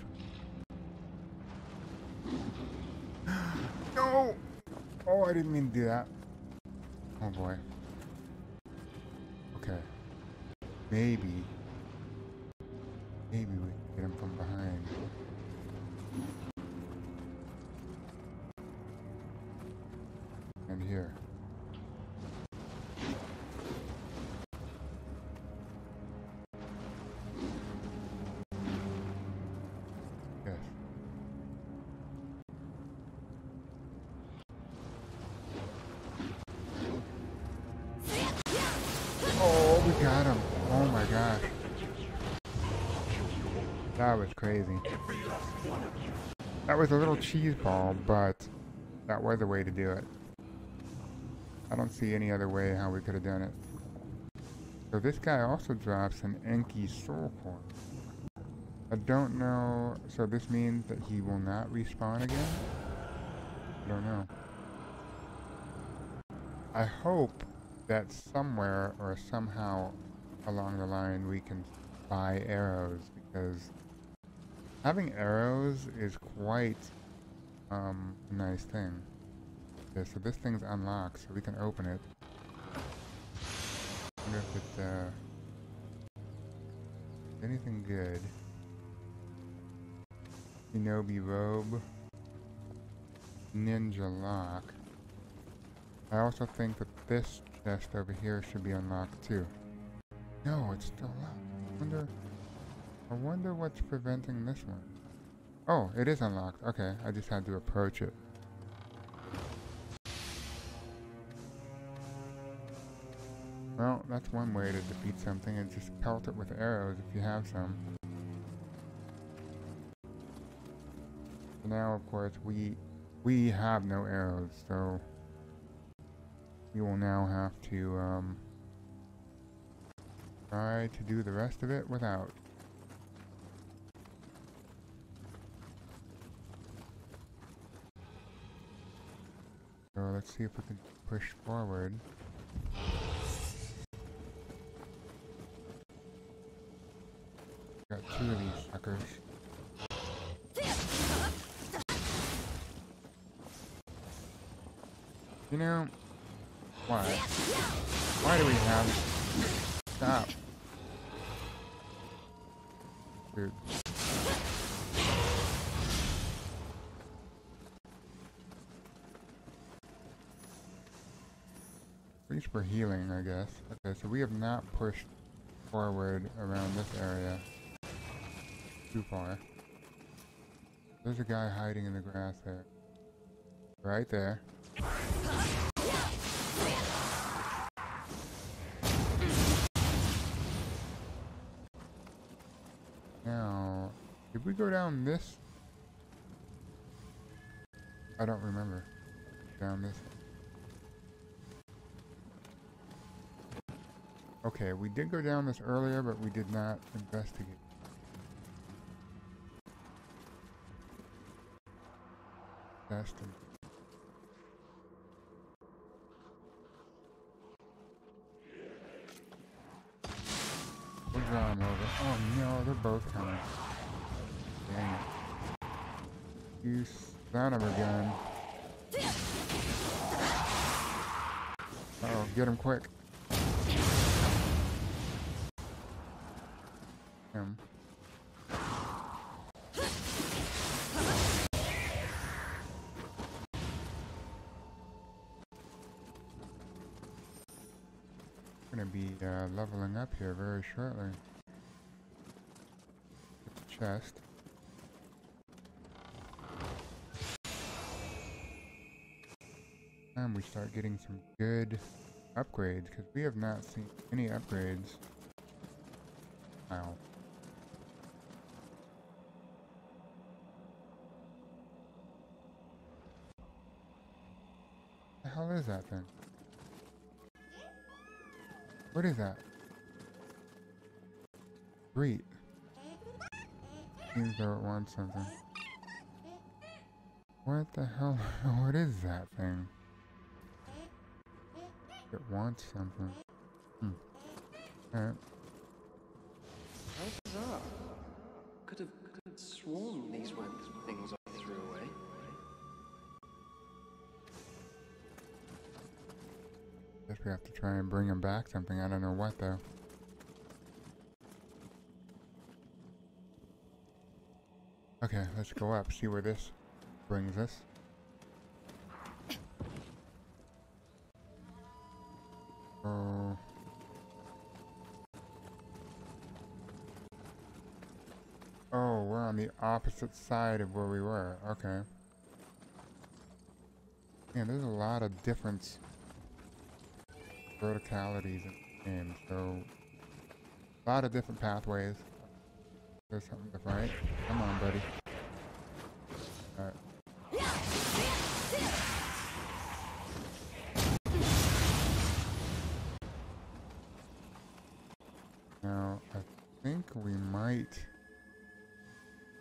A: no! Oh, I didn't mean to do that. Oh boy. Okay. Maybe. Maybe we can get him from behind. Crazy. That was a little cheese ball, but that was a way to do it. I don't see any other way how we could have done it. So this guy also drops an Enki Soul Core. I don't know, so this means that he will not respawn again? I don't know. I hope that somewhere or somehow along the line we can buy arrows because having arrows is quite um, a nice thing. So this thing's unlocked, so we can open it. wonder if it, uh, anything good. Shinobi robe. Ninja lock. I also think that this chest over here should be unlocked too. No, it's still locked. I wonder, I wonder what's preventing this one. Oh, it is unlocked. Okay, I just had to approach it. Well, that's one way to defeat something, and just pelt it with arrows if you have some. Now, of course, we we have no arrows, so we will now have to um, try to do the rest of it without. So let's see if we can push forward. Got two of these suckers. You know, why? Why do we have... Stop. Dude. At healing, I guess. Okay, so we have not pushed forward around this area too far. There's a guy hiding in the grass there. Right there. Now, did we go down this? I don't remember. Down this. Okay, we did go down this earlier, but we did not investigate. Destin. We'll draw them over. Oh no, they're both coming. Dang it. You son of a gun. Uh oh, get him quick. Here very shortly. Get the chest. And we start getting some good upgrades, because we have not seen any upgrades. Wow. The hell is that thing? What is that? Great. Seems though it wants something. What the hell? what is that thing? It wants something. Hmm. Alright.
C: How bizarre. Could have, could have sworn these weren't things I threw away.
A: Guess we have to try and bring him back something. I don't know what though. Okay, let's go up, see where this brings us. Oh. Oh, we're on the opposite side of where we were. Okay. Yeah, there's a lot of different verticalities in the game, so a lot of different pathways. Different, right? Come on, buddy. Alright. Now, I think we might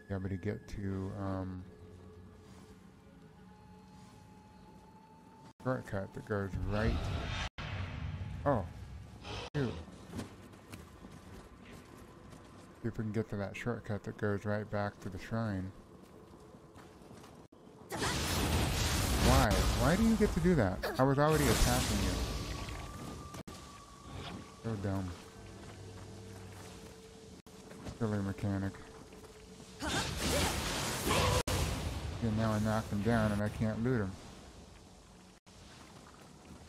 A: be able to get to, um, shortcut that goes right. Oh, shoot. See if we can get to that shortcut that goes right back to the shrine. Why? Why do you get to do that? I was already attacking you. So dumb. Silly mechanic. And now I knocked him down and I can't loot him.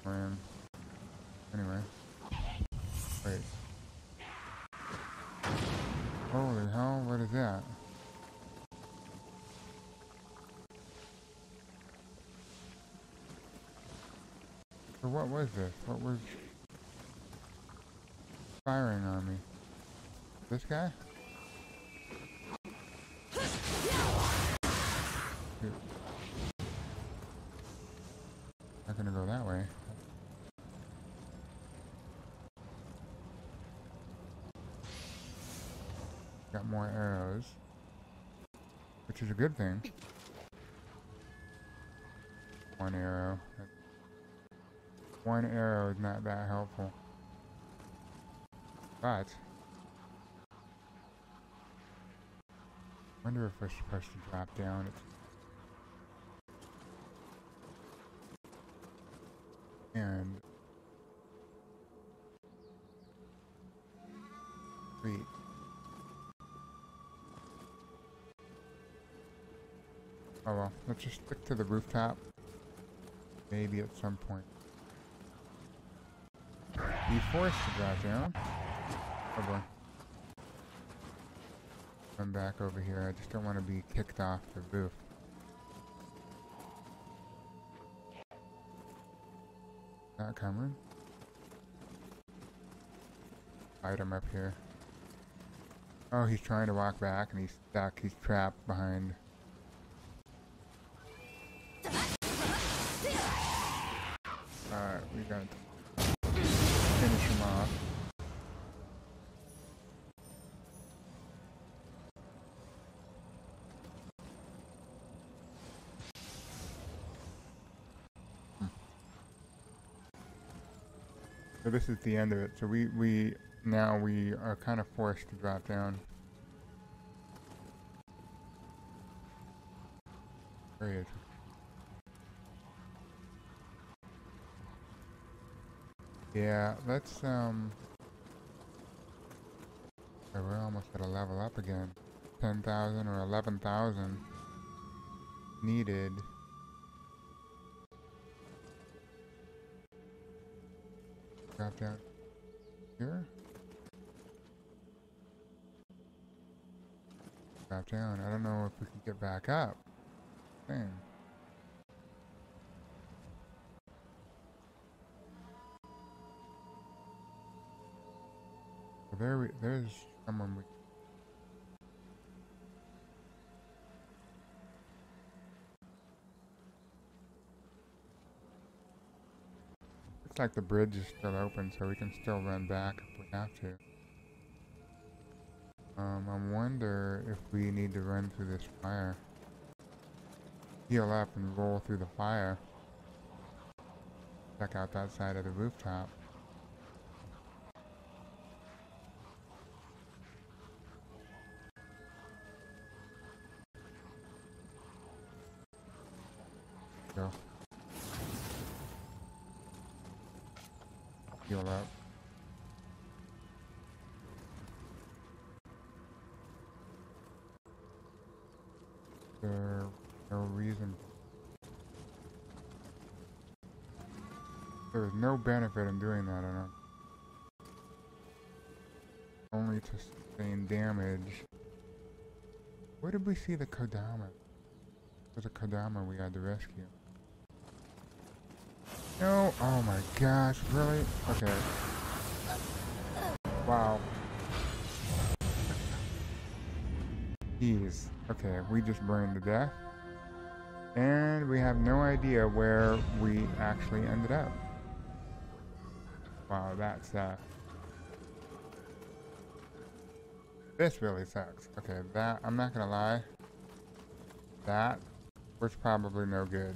A: Man. Anyway. What was firing on me? This guy? Not gonna go that way. Got more arrows. Which is a good thing. One arrow. One arrow is not that helpful. But wonder if we're supposed to drop down. And wait. Oh well, let's just stick to the rooftop. Maybe at some point. Be forced to drop down. Oh boy. Come back over here. I just don't want to be kicked off the roof. Not coming. Item up here. Oh, he's trying to walk back and he's stuck. He's trapped behind. So this is the end of it. So we, we now we are kind of forced to drop down. There he is. Yeah, let's um we're almost at a level up again. Ten thousand or eleven thousand needed. Drop down here. Drop down. I don't know if we can get back up. So there we, there's someone we Looks like the bridge is still open, so we can still run back if we have to. Um, I wonder if we need to run through this fire. Heal up and roll through the fire. Check out that side of the rooftop. Go. Heal up. There no reason. There's no benefit in doing that, I don't. Only to sustain damage. Where did we see the Kodama? There's a Kodama we had to rescue. No! Oh my gosh, really? Okay. Wow. Jeez. Okay, we just burned to death. And we have no idea where we actually ended up. Wow, that's uh This really sucks. Okay, that I'm not gonna lie. That was probably no good.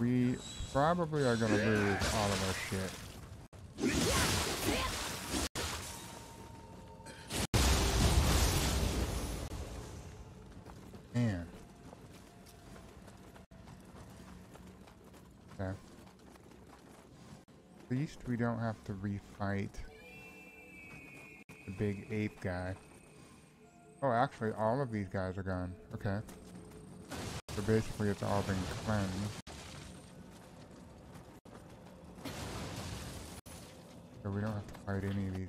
A: We probably are gonna lose all of our shit. Man. Okay. At least we don't have to refight the big ape guy. Oh, actually, all of these guys are gone. Okay. So basically, it's all been cleansed. So we don't have to fight any of these.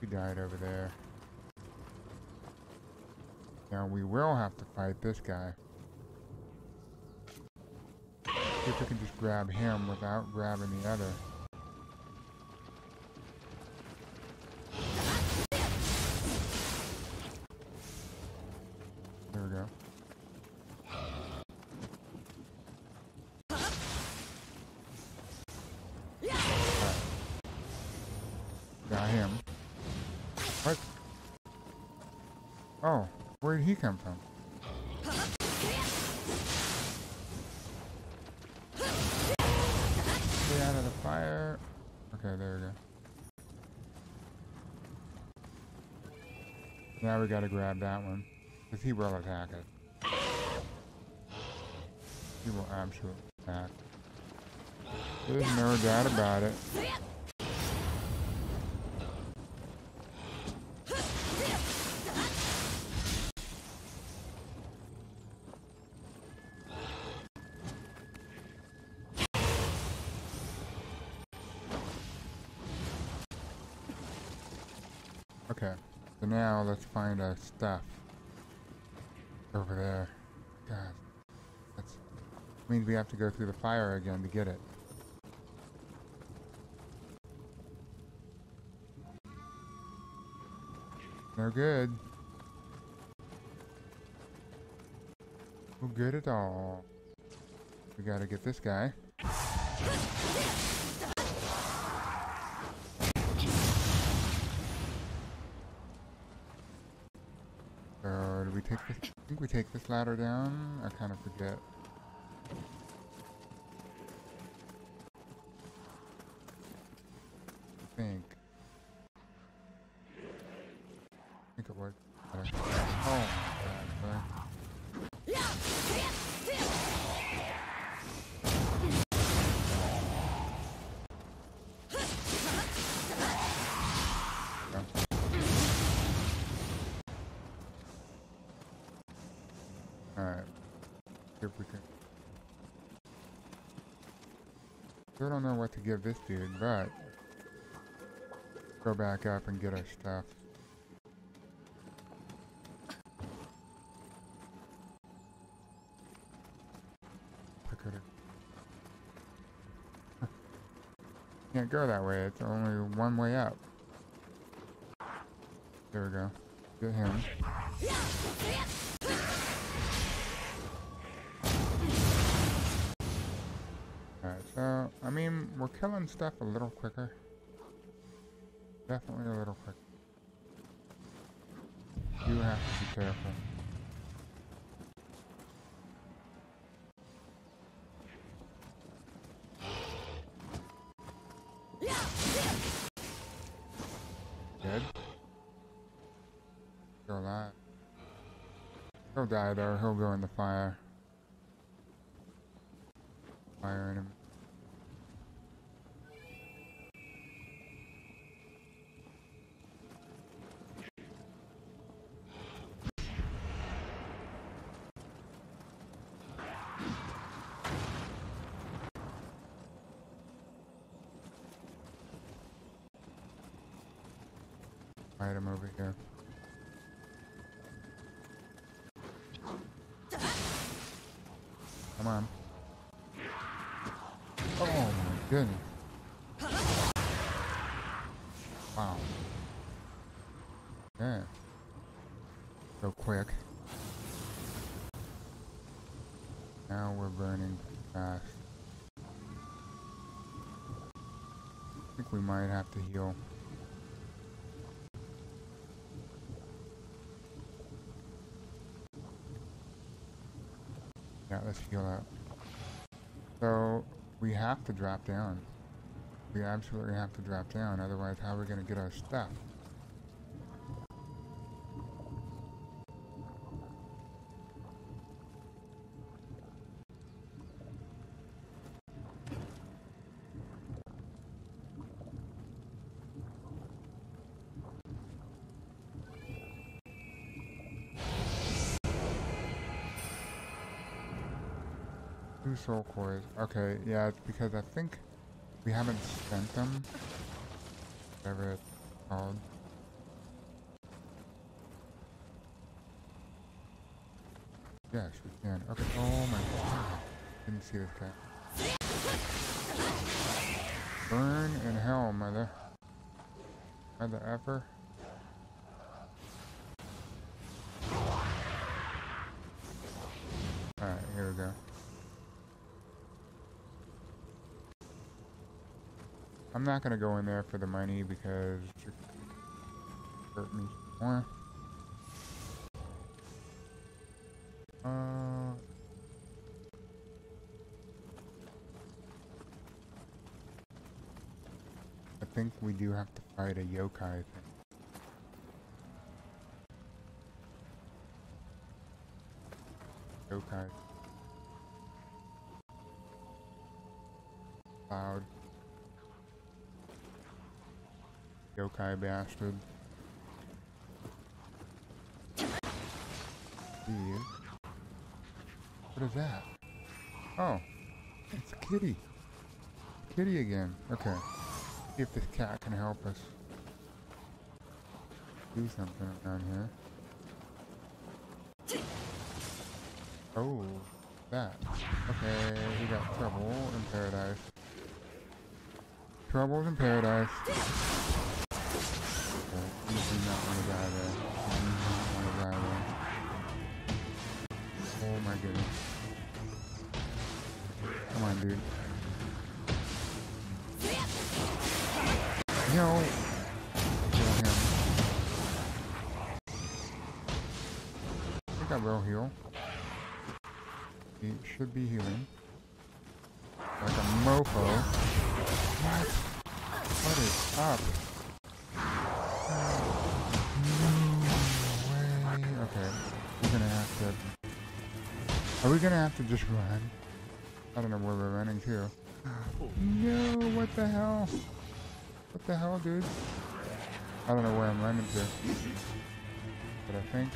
A: He died over there. Now we will have to fight this guy. See if we can just grab him without grabbing the other. We gotta grab that one. Because he will attack us. He will absolutely attack. There's no doubt about it. Find our stuff over there. God, that's means we have to go through the fire again to get it. No good. No good at all. We gotta get this guy. Ladder down. I kind of forget. Alright. If we can. Still don't know what to give this dude, but go back up and get our stuff. Can't go that way, it's only one way up. There we go. Get him. We're killing stuff a little quicker. Definitely a little quicker. You have to be careful. Dead? Still alive. He'll die there, He'll go in the fire. Fire in him. Item over here. Come on. Oh my goodness. Wow. Yeah. So quick. Now we're burning fast. I think we might have to heal. Yeah, let's heal up. So, we have to drop down. We absolutely have to drop down, otherwise how are we going to get our stuff? Soul cores. Okay, yeah, it's because I think we haven't spent them. Whatever it's called. Yes, we can. Okay. Oh my god. Didn't see this guy. Burn in hell, mother. Mother effer. Alright, here we go. I'm not gonna go in there for the money because it hurt me more. Uh, I think we do have to fight a yokai thing. Yokai. Cloud. Yokai bastard. What is that? Oh, it's a kitty. Kitty again. Okay. See if this cat can help us do something around here. Oh, that. Okay, we got trouble in paradise. Troubles in paradise. Come on, dude. No. Kill him. I think I heal. He should be healing. Like a mofo. What? What is up? Are gonna have to just run? I don't know where we're running to. No, what the hell? What the hell, dude? I don't know where I'm running to. But I think...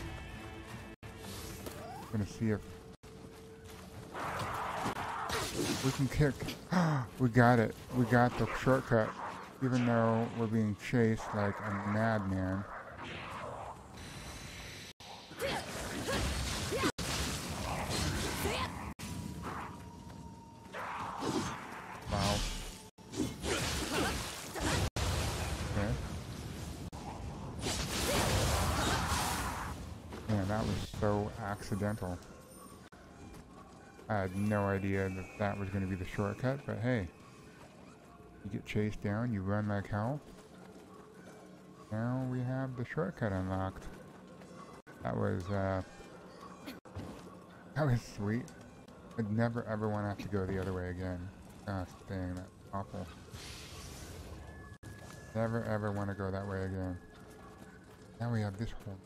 A: I'm gonna see if... We can kick. we got it. We got the shortcut. Even though we're being chased like a madman. Accidental. I had no idea that that was going to be the shortcut, but hey. You get chased down, you run like hell. Now we have the shortcut unlocked. That was, uh... That was sweet. I'd never ever want to have to go the other way again. Gosh dang, that's awful. Never ever want to go that way again. Now we have this whole